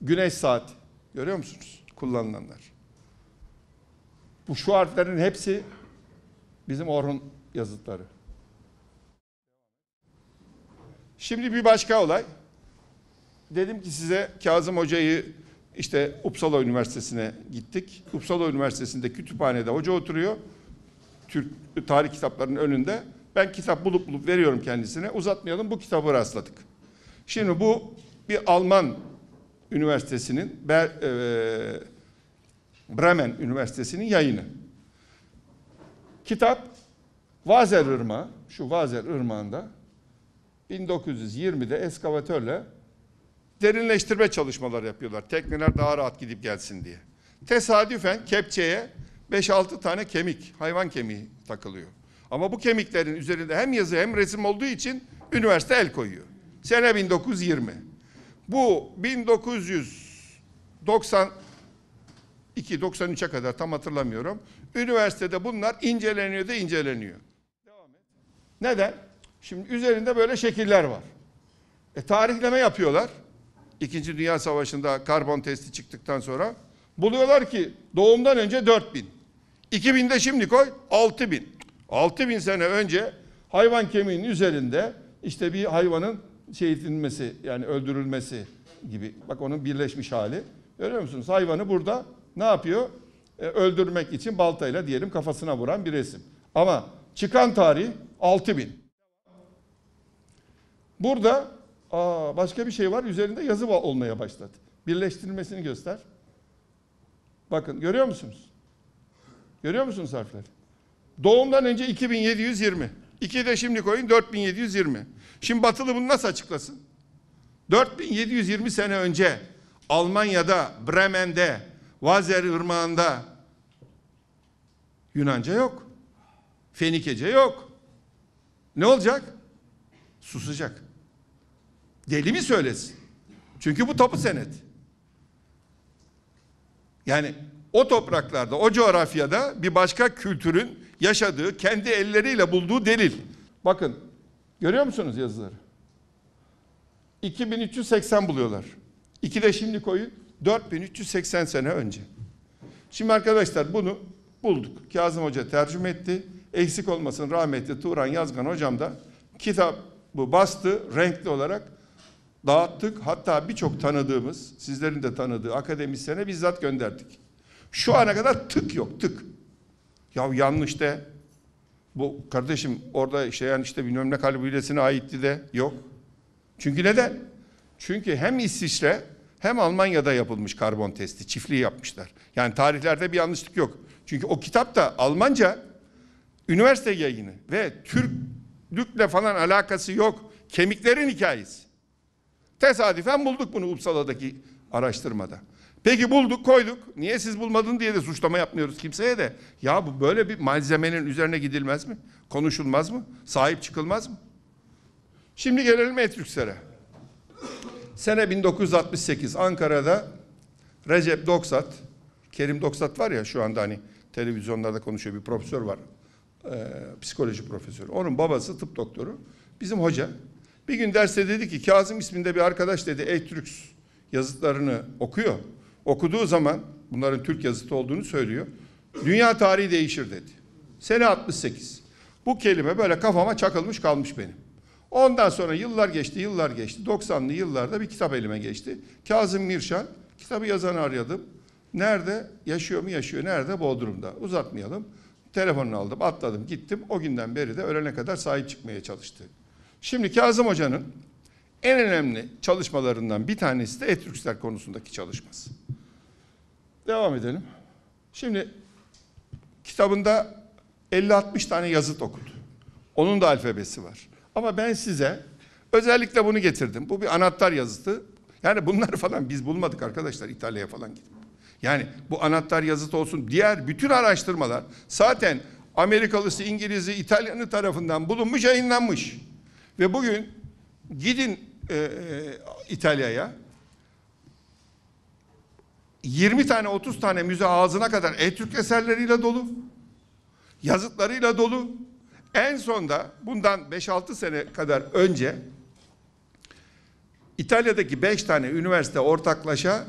güneş saati. Görüyor musunuz? Kullanılanlar. Bu şu harflerin hepsi bizim Orhun yazıtları. Şimdi bir başka olay. Dedim ki size Kazım Hoca'yı işte Uppsala Üniversitesi'ne gittik. Uppsala Üniversitesi'nde kütüphanede hoca oturuyor. Türk tarih kitaplarının önünde. Ben kitap bulup bulup veriyorum kendisine. Uzatmayalım bu kitabı rastladık. Şimdi bu bir Alman üniversitesinin Ber, e, Bremen Üniversitesi'nin yayını. Kitap Vazer Irmağı, şu Vazer Irmağı'nda 1920'de eskavatörle derinleştirme çalışmaları yapıyorlar. Tekneler daha rahat gidip gelsin diye. Tesadüfen kepçeye 5-6 tane kemik, hayvan kemiği takılıyor. Ama bu kemiklerin üzerinde hem yazı hem resim olduğu için üniversite el koyuyor. Sene 1920. Bu 1990 2-93'e kadar tam hatırlamıyorum. Üniversitede bunlar inceleniyor da inceleniyor. Devam et. Neden? Şimdi üzerinde böyle şekiller var. E, tarihleme yapıyorlar. İkinci Dünya Savaşı'nda karbon testi çıktıktan sonra buluyorlar ki doğumdan önce 4000. 2000'de şimdi koy 6000. 6000 sene önce hayvan kemiğinin üzerinde işte bir hayvanın şey edilmesi yani öldürülmesi gibi. Bak onun birleşmiş hali. Görüyor musunuz? Hayvanı burada ne yapıyor? E, öldürmek için baltayla diyelim kafasına vuran bir resim. Ama çıkan tarih 6000. Burada aa, başka bir şey var. Üzerinde yazı olmaya başladı. Birleştirilmesini göster. Bakın görüyor musunuz? Görüyor musunuz harfleri? Doğumdan önce 2720. 2 de şimdi koyun 4720. Şimdi Batılı bunu nasıl açıklasın? 4720 sene önce Almanya'da, Bremen'de, Vazer Irmağı'nda Yunanca yok. Fenikece yok. Ne olacak? Susacak. Deli mi söylesin? Çünkü bu tapu senet. Yani o topraklarda, o coğrafyada bir başka kültürün yaşadığı, kendi elleriyle bulduğu delil. Bakın, görüyor musunuz yazıları? 2380 buluyorlar. İki de şimdi koyun 4380 sene önce. Şimdi arkadaşlar bunu bulduk. Kazım Hoca tercüme etti. Eksik olmasın rahmetli Turan Yazgan hocam da kitabı bastı renkli olarak dağıttık. Hatta birçok tanıdığımız, sizlerin de tanıdığı akademisyene bizzat gönderdik. Şu ana kadar tık yok, tık. Ya yanlış de. Bu kardeşim orada işte yani işte bilmem ne kabilesine aitti de yok. Çünkü neden? Çünkü hem İsviçre hem Almanya'da yapılmış karbon testi. Çiftliği yapmışlar. Yani tarihlerde bir yanlışlık yok. Çünkü o kitap da Almanca üniversite yayını ve Türklükle falan alakası yok. Kemiklerin hikayesi. Tesadüfen bulduk bunu Uppsala'daki araştırmada. Peki bulduk koyduk. Niye siz bulmadın diye de suçlama yapmıyoruz kimseye de. Ya bu böyle bir malzemenin üzerine gidilmez mi? Konuşulmaz mı? Sahip çıkılmaz mı? Şimdi gelelim Etrüksler'e. Sene 1968 Ankara'da Recep Doksat, Kerim Doksat var ya şu anda hani televizyonlarda konuşuyor bir profesör var. Ee, psikoloji profesörü. Onun babası tıp doktoru. Bizim hoca. Bir gün derste dedi ki Kazım isminde bir arkadaş dedi Etrüks yazıtlarını okuyor. Okuduğu zaman bunların Türk yazıtı olduğunu söylüyor. Dünya tarihi değişir dedi. Sene 68. Bu kelime böyle kafama çakılmış kalmış benim. Ondan sonra yıllar geçti, yıllar geçti. 90'lı yıllarda bir kitap elime geçti. Kazım Mirşan, kitabı yazanı aradım. Nerede? Yaşıyor mu? Yaşıyor. Nerede? Bodrum'da. Uzatmayalım. Telefonunu aldım, atladım, gittim. O günden beri de ölene kadar sahip çıkmaya çalıştı. Şimdi Kazım Hoca'nın en önemli çalışmalarından bir tanesi de Etrüksler konusundaki çalışması. Devam edelim. Şimdi kitabında 50-60 tane yazıt okudu. Onun da alfabesi var. Ama ben size özellikle bunu getirdim. Bu bir anahtar yazıtı. Yani bunları (laughs) falan biz bulmadık arkadaşlar İtalya'ya falan gidip. Yani bu anahtar yazıt olsun diğer bütün araştırmalar zaten Amerikalısı, İngiliz'i, İtalyanı tarafından bulunmuş, yayınlanmış. Ve bugün gidin e, e, İtalya'ya 20 tane 30 tane müze ağzına kadar Etürk eserleriyle dolu. Yazıtlarıyla dolu. En sonda bundan 5-6 sene kadar önce İtalya'daki 5 tane üniversite ortaklaşa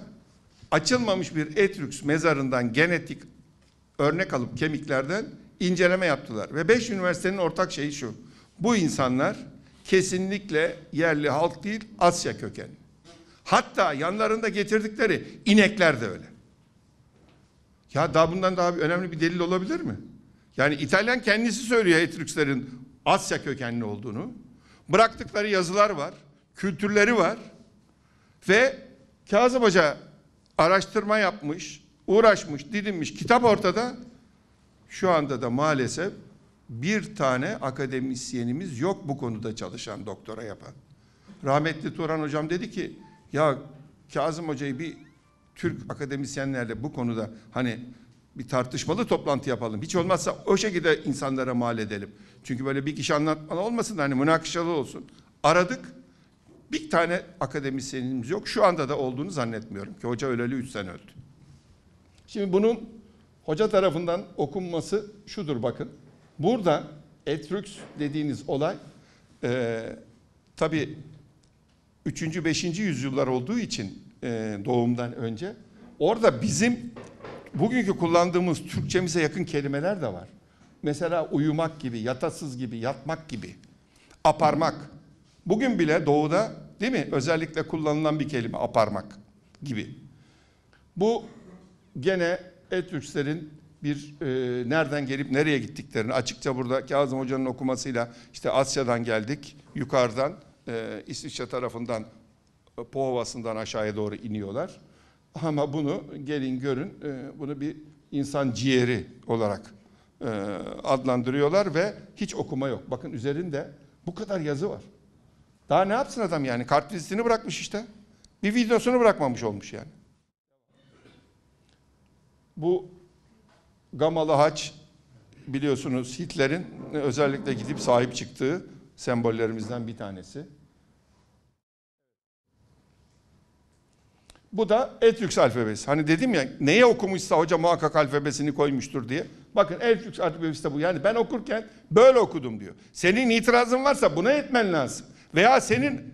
açılmamış bir Etrux mezarından genetik örnek alıp kemiklerden inceleme yaptılar. Ve 5 üniversitenin ortak şeyi şu. Bu insanlar kesinlikle yerli halk değil Asya kökenli. Hatta yanlarında getirdikleri inekler de öyle. Ya daha bundan daha önemli bir delil olabilir mi? Yani İtalyan kendisi söylüyor Etrükslerin Asya kökenli olduğunu. Bıraktıkları yazılar var, kültürleri var. Ve Kazım Hoca araştırma yapmış, uğraşmış, didinmiş, kitap ortada. Şu anda da maalesef bir tane akademisyenimiz yok bu konuda çalışan, doktora yapan. Rahmetli Turan Hocam dedi ki, ya Kazım Hoca'yı bir Türk akademisyenlerle bu konuda hani bir tartışmalı toplantı yapalım. Hiç olmazsa o şekilde insanlara mal edelim. Çünkü böyle bir kişi anlatmalı olmasın hani münakaşalı olsun. Aradık. Bir tane akademisyenimiz yok. Şu anda da olduğunu zannetmiyorum ki hoca öleli üç sene öldü. Şimdi bunun hoca tarafından okunması şudur bakın. Burada Etrux dediğiniz olay e, tabii 3. 5. yüzyıllar olduğu için e, doğumdan önce orada bizim bugünkü kullandığımız Türkçemize yakın kelimeler de var. Mesela uyumak gibi, yatasız gibi, yatmak gibi, aparmak. Bugün bile doğuda değil mi özellikle kullanılan bir kelime aparmak gibi. Bu gene Etürklerin bir e, nereden gelip nereye gittiklerini açıkça burada Kazım Hoca'nın okumasıyla işte Asya'dan geldik yukarıdan e, İsviçre tarafından e, Po Ovası'ndan aşağıya doğru iniyorlar. Ama bunu gelin görün e, bunu bir insan ciğeri olarak e, adlandırıyorlar ve hiç okuma yok. Bakın üzerinde bu kadar yazı var. Daha ne yapsın adam yani? Kartvizitini bırakmış işte. Bir videosunu bırakmamış olmuş yani. Bu Gamalı Haç biliyorsunuz Hitler'in özellikle gidip sahip çıktığı sembollerimizden bir tanesi. Bu da Etrux alfabesi. Hani dedim ya neye okumuşsa hoca muhakkak alfabesini koymuştur diye. Bakın Etrux alfabesi de bu. Yani ben okurken böyle okudum diyor. Senin itirazın varsa buna etmen lazım. Veya senin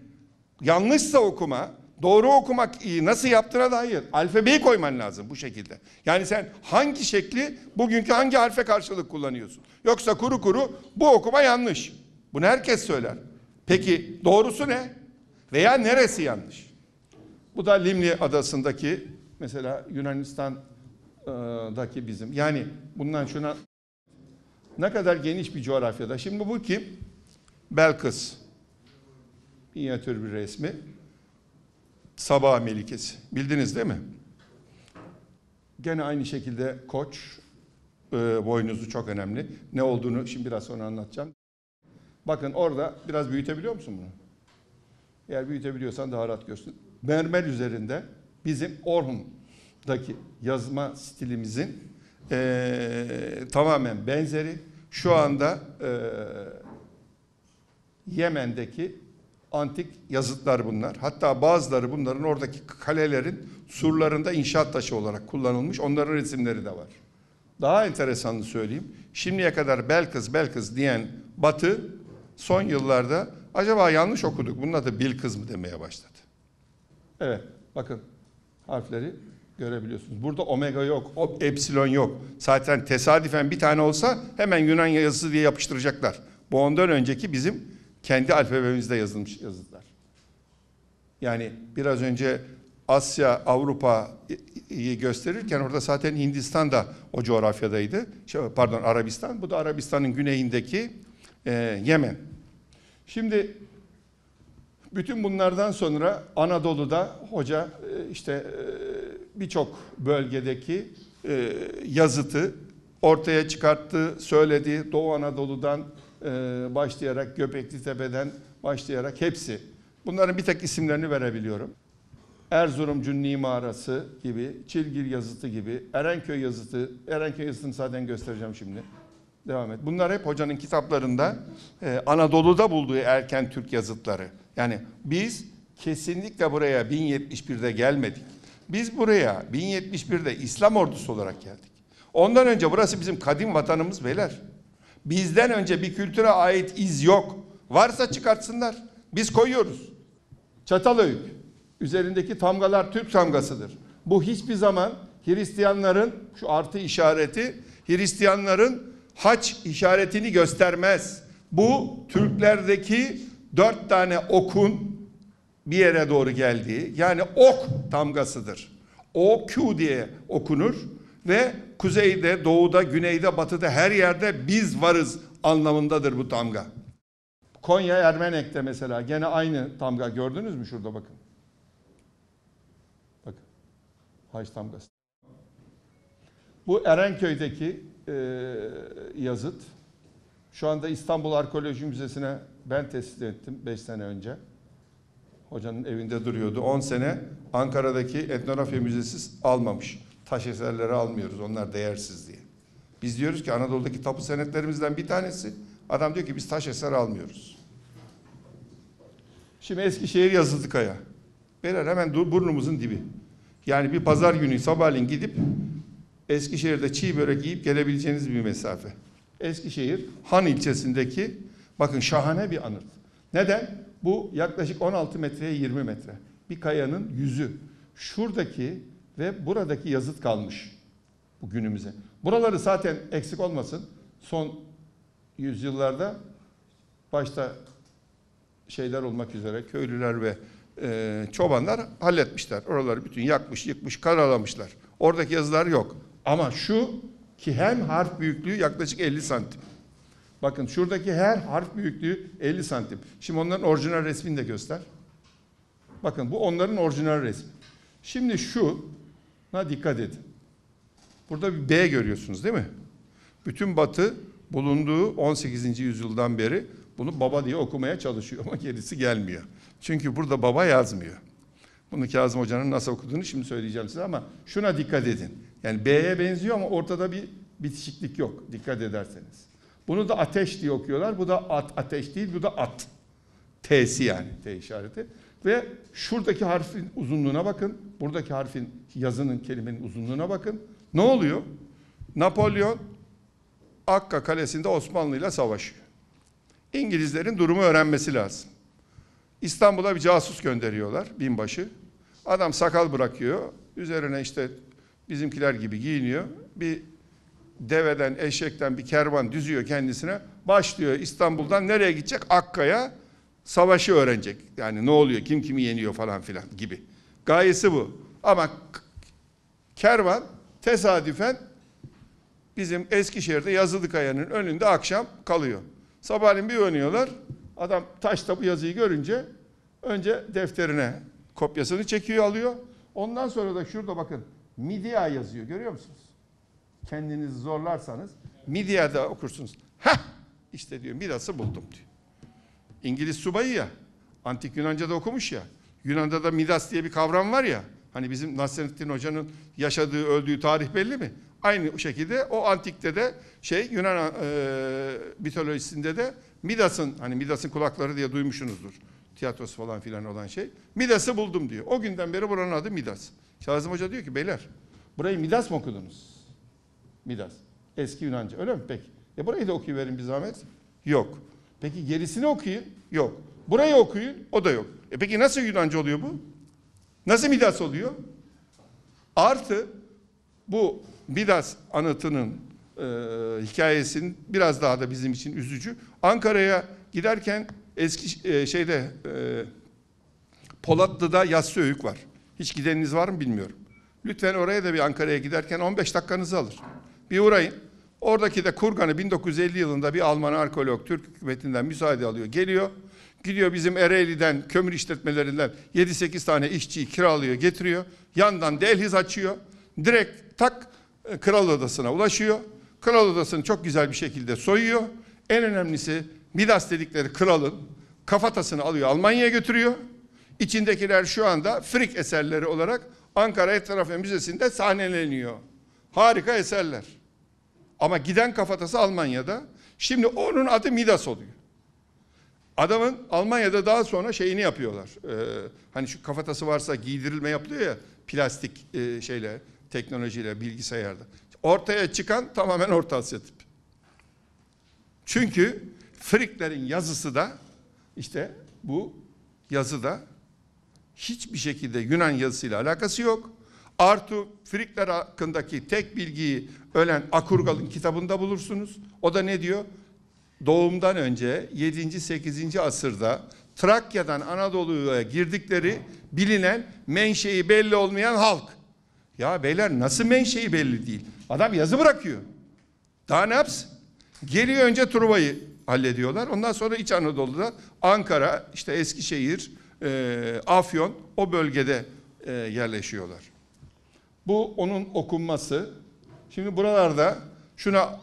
yanlışsa okuma, doğru okumak iyi nasıl yaptığına dair alfabeyi koyman lazım bu şekilde. Yani sen hangi şekli bugünkü hangi harfe karşılık kullanıyorsun? Yoksa kuru kuru bu okuma yanlış. Bunu herkes söyler. Peki doğrusu ne? Veya neresi yanlış? Bu da Limni adasındaki mesela Yunanistan'daki bizim. Yani bundan şuna ne kadar geniş bir coğrafyada. Şimdi bu kim? Belkıs. Minyatür bir resmi. Sabah Melikesi. Bildiniz değil mi? Gene aynı şekilde koç e, boynuzu çok önemli. Ne olduğunu şimdi biraz sonra anlatacağım. Bakın orada biraz büyütebiliyor musun bunu? Eğer büyütebiliyorsan daha rahat görsün. Mermer üzerinde bizim Orhun'daki yazma stilimizin e, tamamen benzeri. Şu anda e, Yemen'deki antik yazıtlar bunlar. Hatta bazıları bunların oradaki kalelerin surlarında inşaat taşı olarak kullanılmış. Onların resimleri de var. Daha enteresanını söyleyeyim. Şimdiye kadar Belkıs Belkıs diyen Batı son yıllarda acaba yanlış okuduk. Bunun adı Bilkız mı demeye başladı. Evet bakın harfleri görebiliyorsunuz. Burada omega yok, epsilon yok. Zaten tesadüfen bir tane olsa hemen Yunan yazısı diye yapıştıracaklar. Bu ondan önceki bizim kendi alfabemizde yazılmış yazılar. Yani biraz önce Asya, Avrupa'yı gösterirken orada zaten Hindistan da o coğrafyadaydı. Şey, pardon Arabistan. Bu da Arabistan'ın güneyindeki e, Yemen. Şimdi bütün bunlardan sonra Anadolu'da hoca e, işte e, birçok bölgedeki e, yazıtı ortaya çıkarttı, söyledi. Doğu Anadolu'dan başlayarak Göbekli Tepe'den başlayarak hepsi. Bunların bir tek isimlerini verebiliyorum. Erzurum Cünni gibi, Çilgir yazıtı gibi, Erenköy yazıtı, Erenköy yazıtını zaten göstereceğim şimdi. Devam et. Bunlar hep hocanın kitaplarında e, Anadolu'da bulduğu erken Türk yazıtları. Yani biz kesinlikle buraya 1071'de gelmedik. Biz buraya 1071'de İslam ordusu olarak geldik. Ondan önce burası bizim kadim vatanımız beyler. Bizden önce bir kültüre ait iz yok. Varsa çıkartsınlar. Biz koyuyoruz. Çatalhöyük. Üzerindeki tamgalar Türk tamgasıdır. Bu hiçbir zaman Hristiyanların şu artı işareti Hristiyanların haç işaretini göstermez. Bu Türklerdeki dört tane okun bir yere doğru geldiği yani ok tamgasıdır. OQ diye okunur ve kuzeyde, doğuda, güneyde, batıda her yerde biz varız anlamındadır bu tamga. Konya Ermenek'te mesela gene aynı tamga gördünüz mü şurada bakın. Bakın. Haç tamgası. Bu Erenköy'deki e, yazıt. Şu anda İstanbul Arkeoloji Müzesi'ne ben teslim ettim 5 sene önce. Hocanın evinde duruyordu. 10 sene Ankara'daki etnografya müzesi almamış. Taş eserleri almıyoruz. Onlar değersiz diye. Biz diyoruz ki Anadolu'daki tapu senetlerimizden bir tanesi. Adam diyor ki biz taş eser almıyoruz. Şimdi Eskişehir Yazıcıkaya. Beyler hemen burnumuzun dibi. Yani bir pazar günü sabahleyin gidip Eskişehir'de çiğ börek yiyip gelebileceğiniz bir mesafe. Eskişehir Han ilçesindeki bakın şahane bir anıt. Neden? Bu yaklaşık 16 metreye 20 metre. Bir kayanın yüzü. Şuradaki ve buradaki yazıt kalmış bu günümüze. Buraları zaten eksik olmasın. Son yüzyıllarda başta şeyler olmak üzere köylüler ve e, çobanlar halletmişler. Oraları bütün yakmış, yıkmış, karalamışlar. Oradaki yazılar yok. Ama şu ki hem harf büyüklüğü yaklaşık 50 santim. Bakın şuradaki her harf büyüklüğü 50 santim. Şimdi onların orijinal resmini de göster. Bakın bu onların orijinal resmi. Şimdi şuna dikkat edin. Burada bir B görüyorsunuz değil mi? Bütün Batı bulunduğu 18. yüzyıldan beri bunu baba diye okumaya çalışıyor ama gerisi gelmiyor. Çünkü burada baba yazmıyor. Bunu Kazım Hoca'nın nasıl okuduğunu şimdi söyleyeceğim size ama şuna dikkat edin. Yani B'ye benziyor ama ortada bir bitişiklik yok dikkat ederseniz. Bunu da ateş diye okuyorlar. Bu da at, ateş değil bu da at. T'si yani T işareti. Ve şuradaki harfin uzunluğuna bakın. Buradaki harfin yazının kelimenin uzunluğuna bakın. Ne oluyor? Napolyon Akka Kalesi'nde Osmanlı ile savaşıyor. İngilizlerin durumu öğrenmesi lazım. İstanbul'a bir casus gönderiyorlar binbaşı. Adam sakal bırakıyor. Üzerine işte bizimkiler gibi giyiniyor. Bir deveden, eşekten bir kervan düzüyor kendisine. Başlıyor İstanbul'dan nereye gidecek? Akka'ya savaşı öğrenecek. Yani ne oluyor, kim kimi yeniyor falan filan gibi. Gayesi bu. Ama kervan tesadüfen bizim Eskişehir'de Yazılıkaya'nın önünde akşam kalıyor. Sabahleyin bir oynuyorlar. Adam taşta bu yazıyı görünce önce defterine kopyasını çekiyor alıyor. Ondan sonra da şurada bakın Midya yazıyor görüyor musunuz? Kendinizi zorlarsanız Midya'da okursunuz. Heh işte diyor Midas'ı buldum diyor. İngiliz subayı ya. Antik Yunanca'da okumuş ya. Yunan'da da Midas diye bir kavram var ya. Hani bizim Nasrettin Hoca'nın yaşadığı, öldüğü tarih belli mi? Aynı şekilde o antikte de şey Yunan e, mitolojisinde de Midas'ın hani Midas'ın kulakları diye duymuşsunuzdur. Tiyatrosu falan filan olan şey. Midas'ı buldum diyor. O günden beri buranın adı Midas. Kazım Hoca diyor ki beyler burayı Midas mı okudunuz? Midas. Eski Yunanca öyle mi? Peki. E burayı da okuyuverin bir zahmet. Yok. Peki gerisini okuyun. Yok. Burayı okuyun. O da yok. E peki nasıl Yunanca oluyor bu? Nasıl Midas oluyor? Artı bu Midas anıtının e, hikayesinin biraz daha da bizim için üzücü. Ankara'ya giderken eski e, şeyde e, Polatlı'da yassı öğük var. Hiç gideniniz var mı bilmiyorum. Lütfen oraya da bir Ankara'ya giderken 15 dakikanızı alır. Bir uğrayın. Oradaki de Kurgan'ı 1950 yılında bir Alman arkeolog Türk hükümetinden müsaade alıyor. Geliyor. Gidiyor bizim Ereğli'den, kömür işletmelerinden 7-8 tane işçiyi kiralıyor, getiriyor. Yandan delhiz açıyor. Direkt tak e, kral odasına ulaşıyor. Kral odasını çok güzel bir şekilde soyuyor. En önemlisi Midas dedikleri kralın kafatasını alıyor Almanya'ya götürüyor. İçindekiler şu anda Frik eserleri olarak Ankara Etnografya Müzesi'nde sahneleniyor. Harika eserler. Ama giden kafatası Almanya'da. Şimdi onun adı Midas oluyor. Adamın Almanya'da daha sonra şeyini yapıyorlar. Ee, hani şu kafatası varsa giydirilme yapılıyor ya plastik e, şeyle, teknolojiyle, bilgisayarda. Ortaya çıkan tamamen Orta Asya tipi. Çünkü Friklerin yazısı da işte bu yazıda hiçbir şekilde Yunan yazısıyla alakası yok. Artı Frikler hakkındaki tek bilgiyi ölen Akurgal'ın kitabında bulursunuz. O da ne diyor? Doğumdan önce 7. 8. asırda Trakya'dan Anadolu'ya girdikleri bilinen menşei belli olmayan halk. Ya beyler nasıl menşei belli değil? Adam yazı bırakıyor. Daha ne yapsın? Geliyor önce Truva'yı hallediyorlar. Ondan sonra İç Anadolu'da Ankara, işte Eskişehir, e, Afyon o bölgede e, yerleşiyorlar. Bu onun okunması. Şimdi buralarda şuna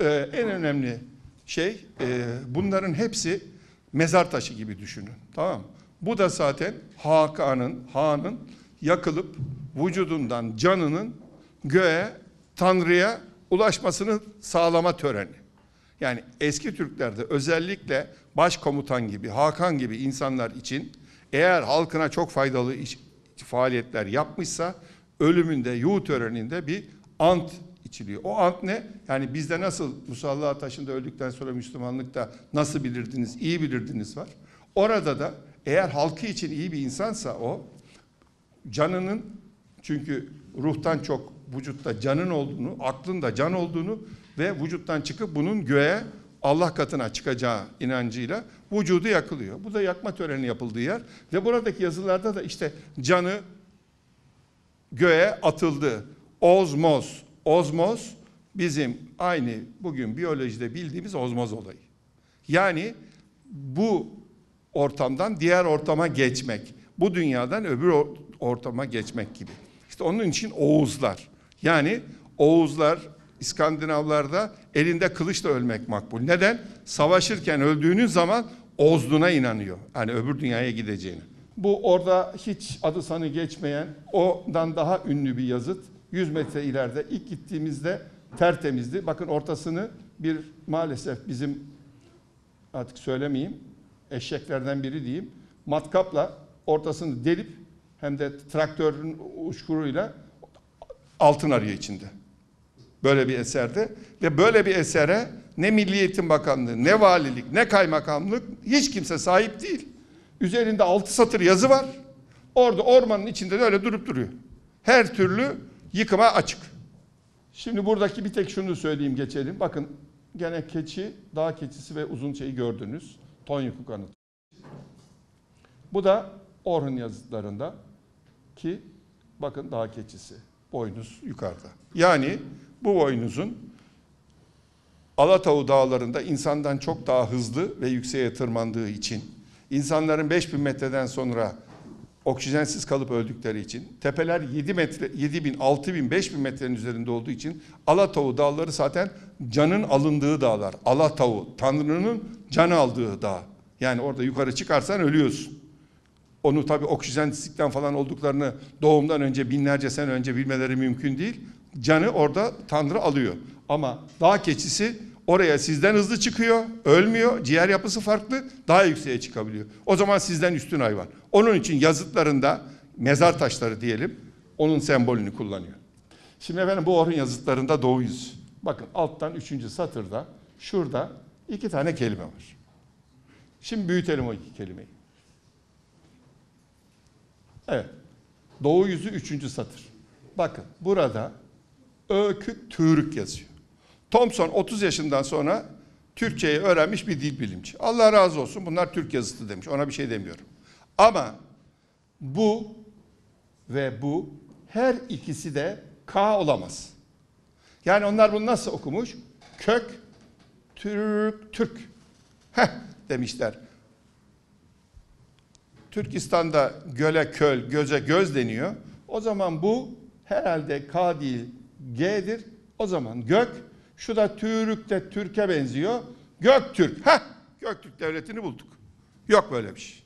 e, en önemli şey e, bunların hepsi mezar taşı gibi düşünün. Tamam? Bu da zaten Hakan'ın, Han'ın yakılıp vücudundan canının göğe, Tanrı'ya ulaşmasını sağlama töreni. Yani eski Türklerde özellikle başkomutan gibi, Hakan gibi insanlar için eğer halkına çok faydalı iş, faaliyetler yapmışsa ölümünde, yuh töreninde bir ant içiliyor. O ant ne? Yani bizde nasıl musalla taşında öldükten sonra Müslümanlıkta nasıl bilirdiniz, iyi bilirdiniz var. Orada da eğer halkı için iyi bir insansa o canının çünkü ruhtan çok vücutta canın olduğunu, aklın da can olduğunu ve vücuttan çıkıp bunun göğe Allah katına çıkacağı inancıyla vücudu yakılıyor. Bu da yakma töreni yapıldığı yer ve buradaki yazılarda da işte canı göğe atıldı. Ozmoz. Ozmoz bizim aynı bugün biyolojide bildiğimiz ozmoz olayı. Yani bu ortamdan diğer ortama geçmek. Bu dünyadan öbür ortama geçmek gibi. İşte onun için Oğuzlar. Yani Oğuzlar İskandinavlarda elinde kılıçla ölmek makbul. Neden? Savaşırken öldüğünüz zaman Ozluğuna inanıyor. Yani öbür dünyaya gideceğini. Bu orada hiç adı sanı geçmeyen, ondan daha ünlü bir yazıt. 100 metre ileride ilk gittiğimizde tertemizdi. Bakın ortasını bir maalesef bizim artık söylemeyeyim eşeklerden biri diyeyim. Matkapla ortasını delip hem de traktörün uçkuruyla altın arıyor içinde. Böyle bir eserde ve böyle bir esere ne Milli Eğitim Bakanlığı, ne valilik, ne kaymakamlık hiç kimse sahip değil. Üzerinde altı satır yazı var. Orada ormanın içinde de öyle durup duruyor. Her türlü yıkıma açık. Şimdi buradaki bir tek şunu söyleyeyim geçelim. Bakın gene keçi, dağ keçisi ve uzun şeyi gördünüz. Tonyukuk anıtı. Bu da Orhun yazıtlarında ki bakın dağ keçisi. Boynuz yukarıda. Yani bu boynuzun Alatavu dağlarında insandan çok daha hızlı ve yükseğe tırmandığı için, insanların 5000 metreden sonra oksijensiz kalıp öldükleri için, tepeler 7 metre, 7000, 6000, 5000 metrenin üzerinde olduğu için Alatavu dağları zaten canın alındığı dağlar. Alatavu, Tanrı'nın canı aldığı dağ. Yani orada yukarı çıkarsan ölüyorsun. Onu tabii oksijensizlikten falan olduklarını doğumdan önce binlerce sene önce bilmeleri mümkün değil. Canı orada Tanrı alıyor. Ama dağ keçisi oraya sizden hızlı çıkıyor, ölmüyor, ciğer yapısı farklı, daha yükseğe çıkabiliyor. O zaman sizden üstün hayvan. Onun için yazıtlarında mezar taşları diyelim, onun sembolünü kullanıyor. Şimdi efendim bu Orhun yazıtlarında doğu yüzü. Bakın alttan üçüncü satırda şurada iki tane kelime var. Şimdi büyütelim o iki kelimeyi. Evet. Doğu yüzü üçüncü satır. Bakın burada Ökük Türk yazıyor. Thompson 30 yaşından sonra Türkçeyi öğrenmiş bir dil bilimci. Allah razı olsun bunlar Türk yazısı demiş. Ona bir şey demiyorum. Ama bu ve bu her ikisi de K olamaz. Yani onlar bunu nasıl okumuş? Kök Türk Türk. Heh demişler. Türkistan'da göle köl, göze göz deniyor. O zaman bu herhalde K değil G'dir. O zaman gök, şu da Türk'te Türk'e benziyor. Göktürk. Ha, Göktürk devletini bulduk. Yok böyle bir şey.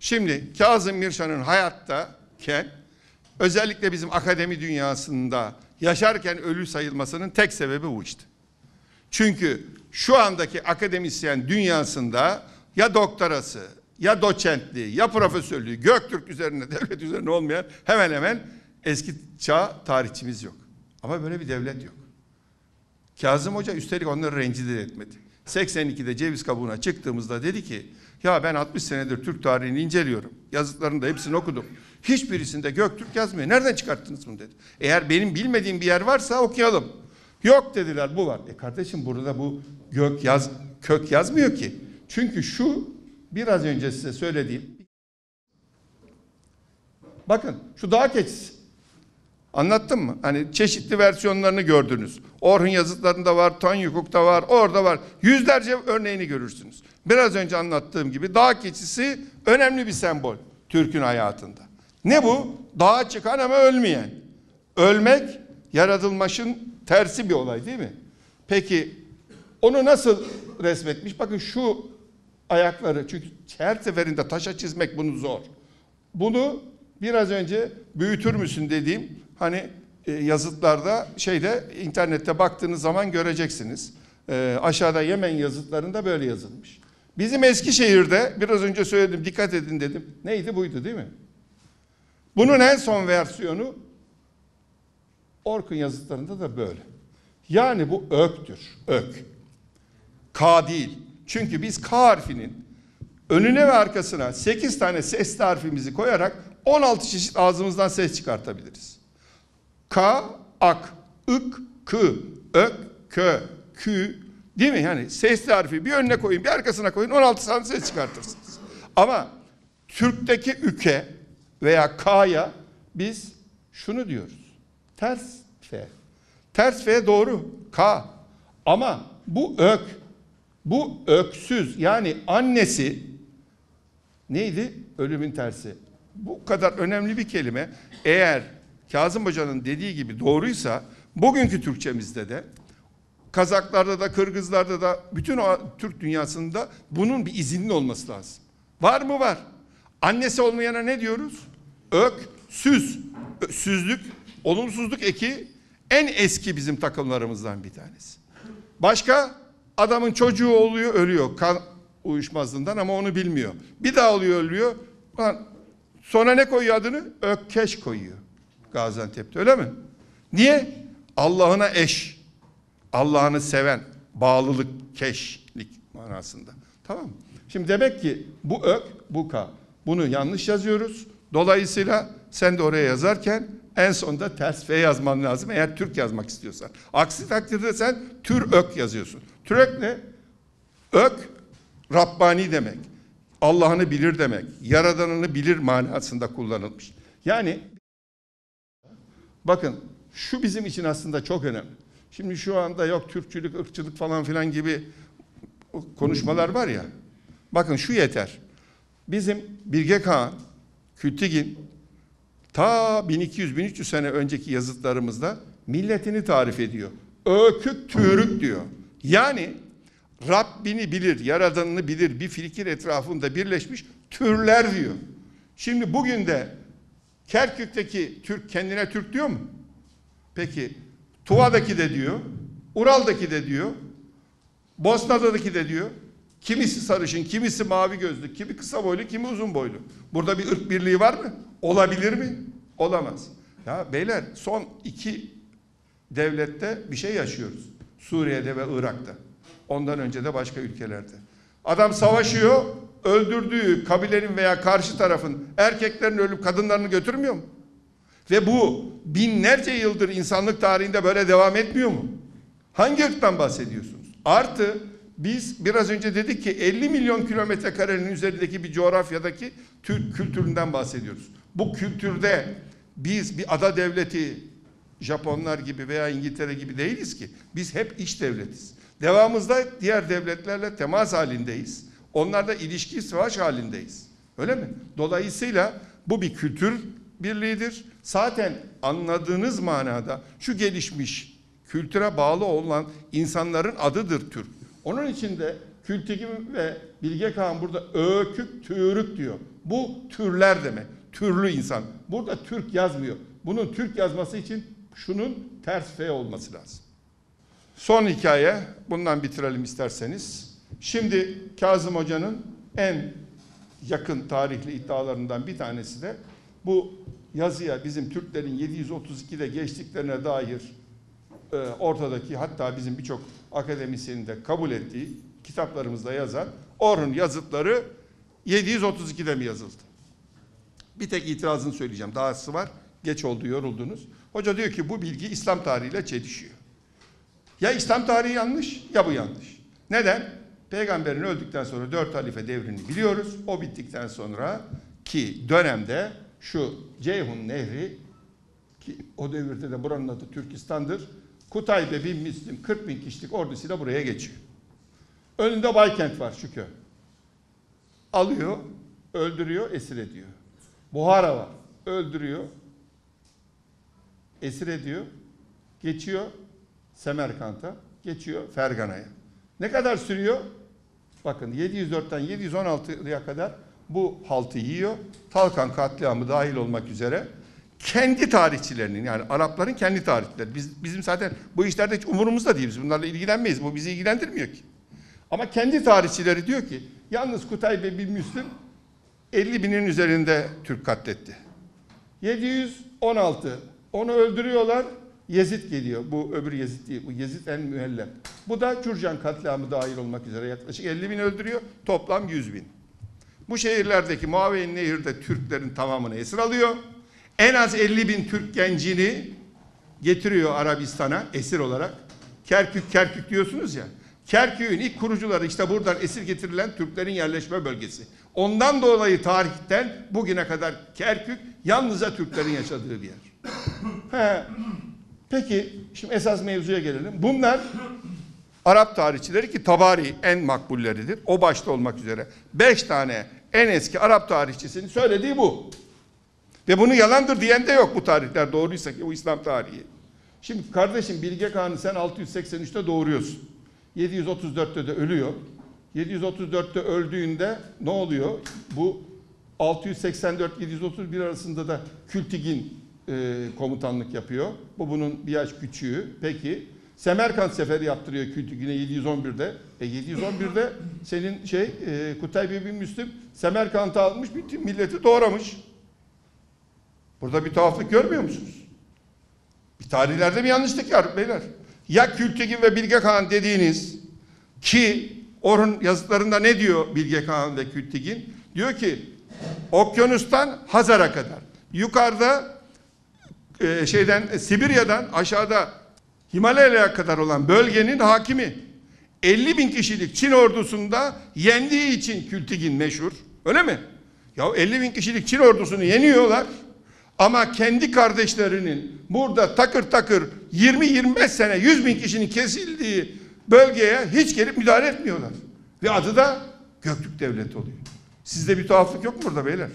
Şimdi Kazım Mirşan'ın hayattayken özellikle bizim akademi dünyasında yaşarken ölü sayılmasının tek sebebi bu işte. Çünkü şu andaki akademisyen dünyasında ya doktorası, ya doçentliği, ya profesörlüğü Göktürk üzerine, (laughs) devlet üzerine olmayan hemen hemen eski çağ tarihçimiz yok. Ama böyle bir devlet yok. Kazım Hoca üstelik onları rencide etmedi. 82'de ceviz kabuğuna çıktığımızda dedi ki ya ben 60 senedir Türk tarihini inceliyorum. Yazıtlarını da hepsini okudum. Hiçbirisinde Göktürk yazmıyor. Nereden çıkarttınız bunu dedi. Eğer benim bilmediğim bir yer varsa okuyalım. Yok dediler bu var. E kardeşim burada bu gök yaz kök yazmıyor ki. Çünkü şu biraz önce size söylediğim Bakın şu dağ keçisi. Anlattım mı? Hani çeşitli versiyonlarını gördünüz. Orhun yazıtlarında var, Tonyukuk'ta var, orada var. Yüzlerce örneğini görürsünüz. Biraz önce anlattığım gibi dağ keçisi önemli bir sembol Türk'ün hayatında. Ne bu? Dağa çıkan ama ölmeyen. Ölmek yaratılmışın tersi bir olay değil mi? Peki onu nasıl resmetmiş? Bakın şu ayakları çünkü her seferinde taşa çizmek bunu zor. Bunu biraz önce büyütür müsün dediğim hani e, yazıtlarda şeyde internette baktığınız zaman göreceksiniz. E, aşağıda Yemen yazıtlarında böyle yazılmış. Bizim Eskişehir'de biraz önce söyledim dikkat edin dedim. Neydi buydu değil mi? Bunun en son versiyonu Orkun yazıtlarında da böyle. Yani bu öktür. Ök. K değil. Çünkü biz K harfinin önüne ve arkasına 8 tane ses harfimizi koyarak 16 çeşit ağzımızdan ses çıkartabiliriz. K, ak, ık, kı, ök, kö, kü değil mi? Yani sesli harfi bir önüne koyun bir arkasına koyun 16 tane ses çıkartırsınız. Ama Türk'teki üke veya K'ya biz şunu diyoruz. Ters F. Ters F doğru. K. Ama bu ök, bu öksüz yani annesi neydi? Ölümün tersi. Bu kadar önemli bir kelime. Eğer Kazım Hoca'nın dediği gibi doğruysa bugünkü Türkçemizde de Kazaklarda da Kırgızlarda da bütün o Türk dünyasında bunun bir izinli olması lazım. Var mı? Var. Annesi olmayana ne diyoruz? Ök, süz. Süzlük, olumsuzluk eki en eski bizim takımlarımızdan bir tanesi. Başka adamın çocuğu oluyor ölüyor kan uyuşmazlığından ama onu bilmiyor. Bir daha oluyor ölüyor. Sonra ne koyuyor adını? Ökkeş koyuyor. Gaziantep'te öyle mi? Niye? Allah'ına eş. Allah'ını seven. Bağlılık, keşlik manasında. Tamam? Şimdi demek ki bu ök, bu ka. Bunu yanlış yazıyoruz. Dolayısıyla sen de oraya yazarken en sonunda ters F yazman lazım eğer Türk yazmak istiyorsan. Aksi takdirde sen tür ök yazıyorsun. Türek ne? Ök, Rabbani demek. Allah'ını bilir demek. Yaradanını bilir manasında kullanılmış. Yani bakın şu bizim için aslında çok önemli. Şimdi şu anda yok Türkçülük, ırkçılık falan filan gibi konuşmalar var ya. Bakın şu yeter. Bizim Bilge Kağan, Kültigin ta 1200-1300 sene önceki yazıtlarımızda milletini tarif ediyor. Ökük türük diyor. Yani Rabbini bilir, yaradanını bilir, bir fikir etrafında birleşmiş türler diyor. Şimdi bugün de Kerkük'teki Türk kendine Türk diyor mu? Peki Tuva'daki de diyor, Ural'daki de diyor, Bosna'daki de diyor. Kimisi sarışın, kimisi mavi gözlü, kimi kısa boylu, kimi uzun boylu. Burada bir ırk birliği var mı? Olabilir mi? Olamaz. Ya beyler son iki devlette bir şey yaşıyoruz. Suriye'de ve Irak'ta. Ondan önce de başka ülkelerde. Adam savaşıyor, öldürdüğü kabilenin veya karşı tarafın erkeklerini ölüp kadınlarını götürmüyor mu? Ve bu binlerce yıldır insanlık tarihinde böyle devam etmiyor mu? Hangi ırktan bahsediyorsunuz? Artı biz biraz önce dedik ki 50 milyon kilometre karenin üzerindeki bir coğrafyadaki Türk kültüründen bahsediyoruz. Bu kültürde biz bir ada devleti Japonlar gibi veya İngiltere gibi değiliz ki. Biz hep iş devletiz. Devamımızda diğer devletlerle temas halindeyiz. Onlarla ilişki savaş halindeyiz. Öyle mi? Dolayısıyla bu bir kültür birliğidir. Zaten anladığınız manada şu gelişmiş kültüre bağlı olan insanların adıdır Türk. Onun için de Kültigin ve Bilge Kağan burada ökük, türük diyor. Bu türler demek. Türlü insan. Burada Türk yazmıyor. Bunun Türk yazması için şunun ters F olması lazım. Son hikaye. Bundan bitirelim isterseniz. Şimdi Kazım Hoca'nın en yakın tarihli iddialarından bir tanesi de bu yazıya bizim Türklerin 732'de geçtiklerine dair e, ortadaki hatta bizim birçok akademisyenin de kabul ettiği kitaplarımızda yazan Orhun yazıtları 732'de mi yazıldı? Bir tek itirazını söyleyeceğim. Dahası var. Geç oldu, yoruldunuz. Hoca diyor ki bu bilgi İslam tarihiyle çelişiyor. Ya İslam tarihi yanlış ya bu yanlış. Neden? Peygamberin öldükten sonra dört halife devrini biliyoruz. O bittikten sonra ki dönemde şu Ceyhun Nehri ki o devirde de buranın adı Türkistan'dır. Kutaybe bin Müslim 40 bin kişilik ordusuyla buraya geçiyor. Önünde Baykent var şu. Alıyor, öldürüyor, esir ediyor. Buhara var. Öldürüyor, esir ediyor, geçiyor Semerkant'a, geçiyor Fergana'ya. Ne kadar sürüyor? Bakın 704'ten 716'ya kadar bu haltı yiyor. Talkan katliamı dahil olmak üzere kendi tarihçilerinin yani Arapların kendi tarihçileri. Biz, bizim zaten bu işlerde hiç umurumuzda değiliz. Bunlarla ilgilenmeyiz. Bu bizi ilgilendirmiyor ki. Ama kendi tarihçileri diyor ki yalnız Kutaybe bin Müslüm 50 binin üzerinde Türk katletti. 716 onu öldürüyorlar. Yezid geliyor. Bu öbür Yezid değil. Bu Yezid en mühellem. Bu da Cürcan katliamı dahil olmak üzere yaklaşık 50 bin öldürüyor. Toplam 100 bin. Bu şehirlerdeki Muaviyen Nehir'de Türklerin tamamını esir alıyor. En az 50 bin Türk gencini getiriyor Arabistan'a esir olarak. Kerkük, Kerkük diyorsunuz ya. Kerkük'ün ilk kurucuları işte buradan esir getirilen Türklerin yerleşme bölgesi. Ondan dolayı tarihten bugüne kadar Kerkük yalnızca Türklerin yaşadığı bir yer. Peki şimdi esas mevzuya gelelim. Bunlar Arap tarihçileri ki Tabari en makbulleridir. O başta olmak üzere. Beş tane en eski Arap tarihçisinin söylediği bu. Ve bunu yalandır diyen de yok bu tarihler doğruysa ki bu İslam tarihi. Şimdi kardeşim Bilge Kağan'ı sen 683'te doğuruyorsun. 734'te de ölüyor. 734'te öldüğünde ne oluyor? Bu 684-731 arasında da Kültigin e, komutanlık yapıyor. Bu bunun bir yaş küçüğü. Peki Semerkant seferi yaptırıyor Kültigin'e 711'de. E 711'de senin şey e, Kutaybe bin Müslüm Semerkant'ı almış bütün milleti doğramış. Burada bir tuhaflık görmüyor musunuz? Bir tarihlerde bir yanlışlık var beyler. Ya Kültigin ve Bilge Kağan dediğiniz ki Orhun yazıtlarında ne diyor Bilge Kağan ve Kültigin? Diyor ki Okyanus'tan Hazar'a kadar. Yukarıda e, şeyden e, Sibirya'dan aşağıda Himalaya'ya kadar olan bölgenin hakimi. 50 bin kişilik Çin ordusunda yendiği için Kültigin meşhur. Öyle mi? Ya 50 bin kişilik Çin ordusunu yeniyorlar. Ama kendi kardeşlerinin burada takır takır 20-25 sene 100 bin kişinin kesildiği bölgeye hiç gelip müdahale etmiyorlar. Ve adı da Göktürk Devleti oluyor. Sizde bir tuhaflık yok mu burada beyler?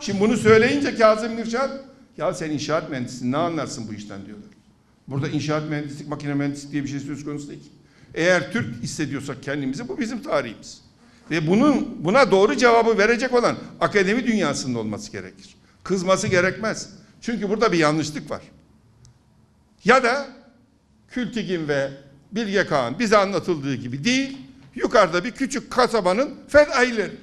Şimdi bunu söyleyince Kazım Mirşat ya sen inşaat mühendisisin ne anlarsın bu işten diyorlar. Burada inşaat mühendislik, makine mühendislik diye bir şey söz konusu değil. Eğer Türk hissediyorsak kendimizi bu bizim tarihimiz. Ve bunun buna doğru cevabı verecek olan akademi dünyasında olması gerekir. Kızması gerekmez. Çünkü burada bir yanlışlık var. Ya da Kültigin ve Bilge Kağan bize anlatıldığı gibi değil, yukarıda bir küçük kasabanın fedaileri.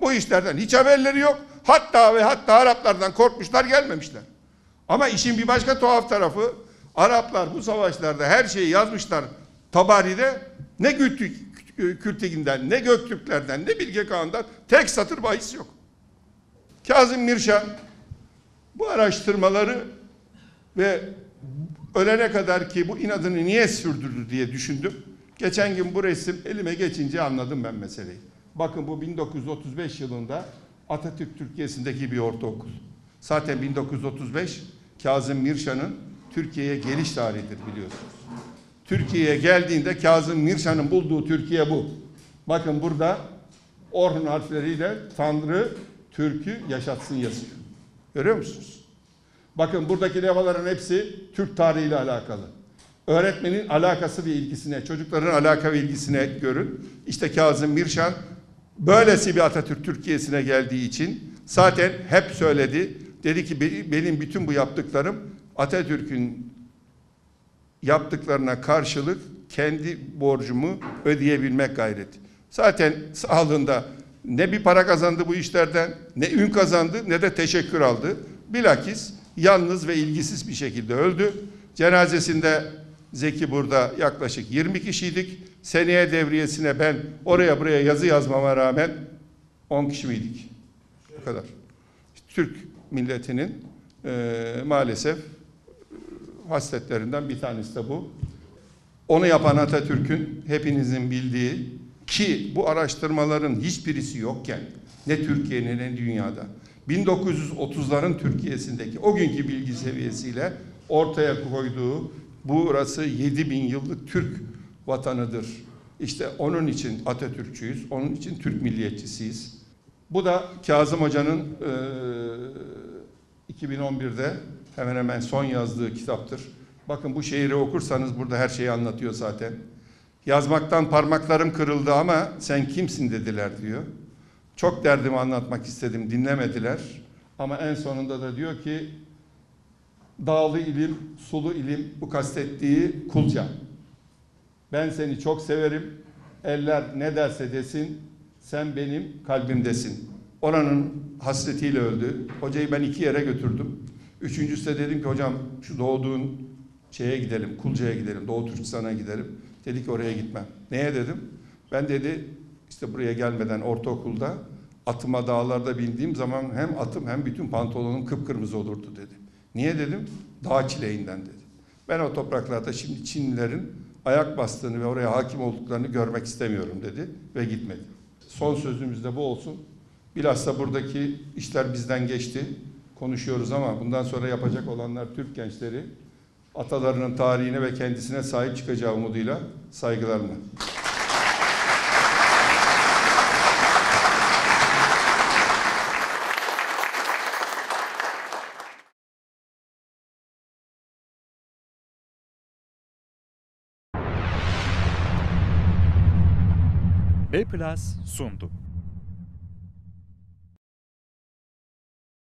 Bu işlerden hiç haberleri yok. Hatta ve hatta Araplardan korkmuşlar gelmemişler. Ama işin bir başka tuhaf tarafı Araplar bu savaşlarda her şeyi yazmışlar Tabari'de ne Gültük, Kültekin'den ne Göktürklerden ne Bilge Kağan'dan tek satır bahis yok. Kazım Mirşah bu araştırmaları ve ölene kadar ki bu inadını niye sürdürdü diye düşündüm. Geçen gün bu resim elime geçince anladım ben meseleyi. Bakın bu 1935 yılında Atatürk Türkiye'sindeki bir ortaokul. Zaten 1935 Kazım Mirşan'ın Türkiye'ye geliş tarihidir biliyorsunuz. Türkiye'ye geldiğinde Kazım Mirşan'ın bulduğu Türkiye bu. Bakın burada Orhun harfleriyle Tanrı Türk'ü yaşatsın yazıyor. Görüyor musunuz? Bakın buradaki levhaların hepsi Türk tarihiyle alakalı. Öğretmenin alakası ve ilgisine, çocukların alaka ve ilgisine görün. İşte Kazım Mirşan böylesi bir Atatürk Türkiye'sine geldiği için zaten hep söyledi. Dedi ki "Be- benim bütün bu yaptıklarım Atatürk'ün yaptıklarına karşılık kendi borcumu ödeyebilmek gayreti. Zaten sağlığında ne bir para kazandı bu işlerden, ne ün kazandı, ne de teşekkür aldı. Bilakis yalnız ve ilgisiz bir şekilde öldü. Cenazesinde Zeki burada yaklaşık 20 kişiydik. Seneye devriyesine ben oraya buraya yazı yazmama rağmen 10 kişi miydik? Bu kadar. Türk milletinin eee, maalesef hasletlerinden bir tanesi de bu. Onu yapan Atatürk'ün hepinizin bildiği ki bu araştırmaların hiçbirisi yokken ne Türkiye'nin ne dünyada 1930'ların Türkiye'sindeki o günkü bilgi seviyesiyle ortaya koyduğu burası 7000 yıllık Türk vatanıdır. İşte onun için Atatürkçüyüz, onun için Türk milliyetçisiyiz. Bu da Kazım Hoca'nın eee 2011'de hemen hemen son yazdığı kitaptır. Bakın bu şiiri okursanız burada her şeyi anlatıyor zaten. Yazmaktan parmaklarım kırıldı ama sen kimsin dediler diyor. Çok derdimi anlatmak istedim dinlemediler. Ama en sonunda da diyor ki dağlı ilim, sulu ilim bu kastettiği kulca. Ben seni çok severim. Eller ne derse desin sen benim kalbimdesin. Oranın hasretiyle öldü. Hocayı ben iki yere götürdüm. Üçüncüsü de dedim ki hocam şu doğduğun şeye gidelim, Kulca'ya gidelim, Doğu Türkistan'a gidelim. Dedi ki oraya gitmem. Neye dedim? Ben dedi işte buraya gelmeden ortaokulda atıma dağlarda bindiğim zaman hem atım hem bütün pantolonum kıpkırmızı olurdu dedi. Niye dedim? Dağ çileğinden dedi. Ben o topraklarda şimdi Çinlilerin ayak bastığını ve oraya hakim olduklarını görmek istemiyorum dedi ve gitmedi. Son sözümüz de bu olsun. Bilhassa buradaki işler bizden geçti. Konuşuyoruz ama bundan sonra yapacak olanlar Türk gençleri atalarının tarihine ve kendisine sahip çıkacağı umuduyla saygılarımla. B Plus sundu.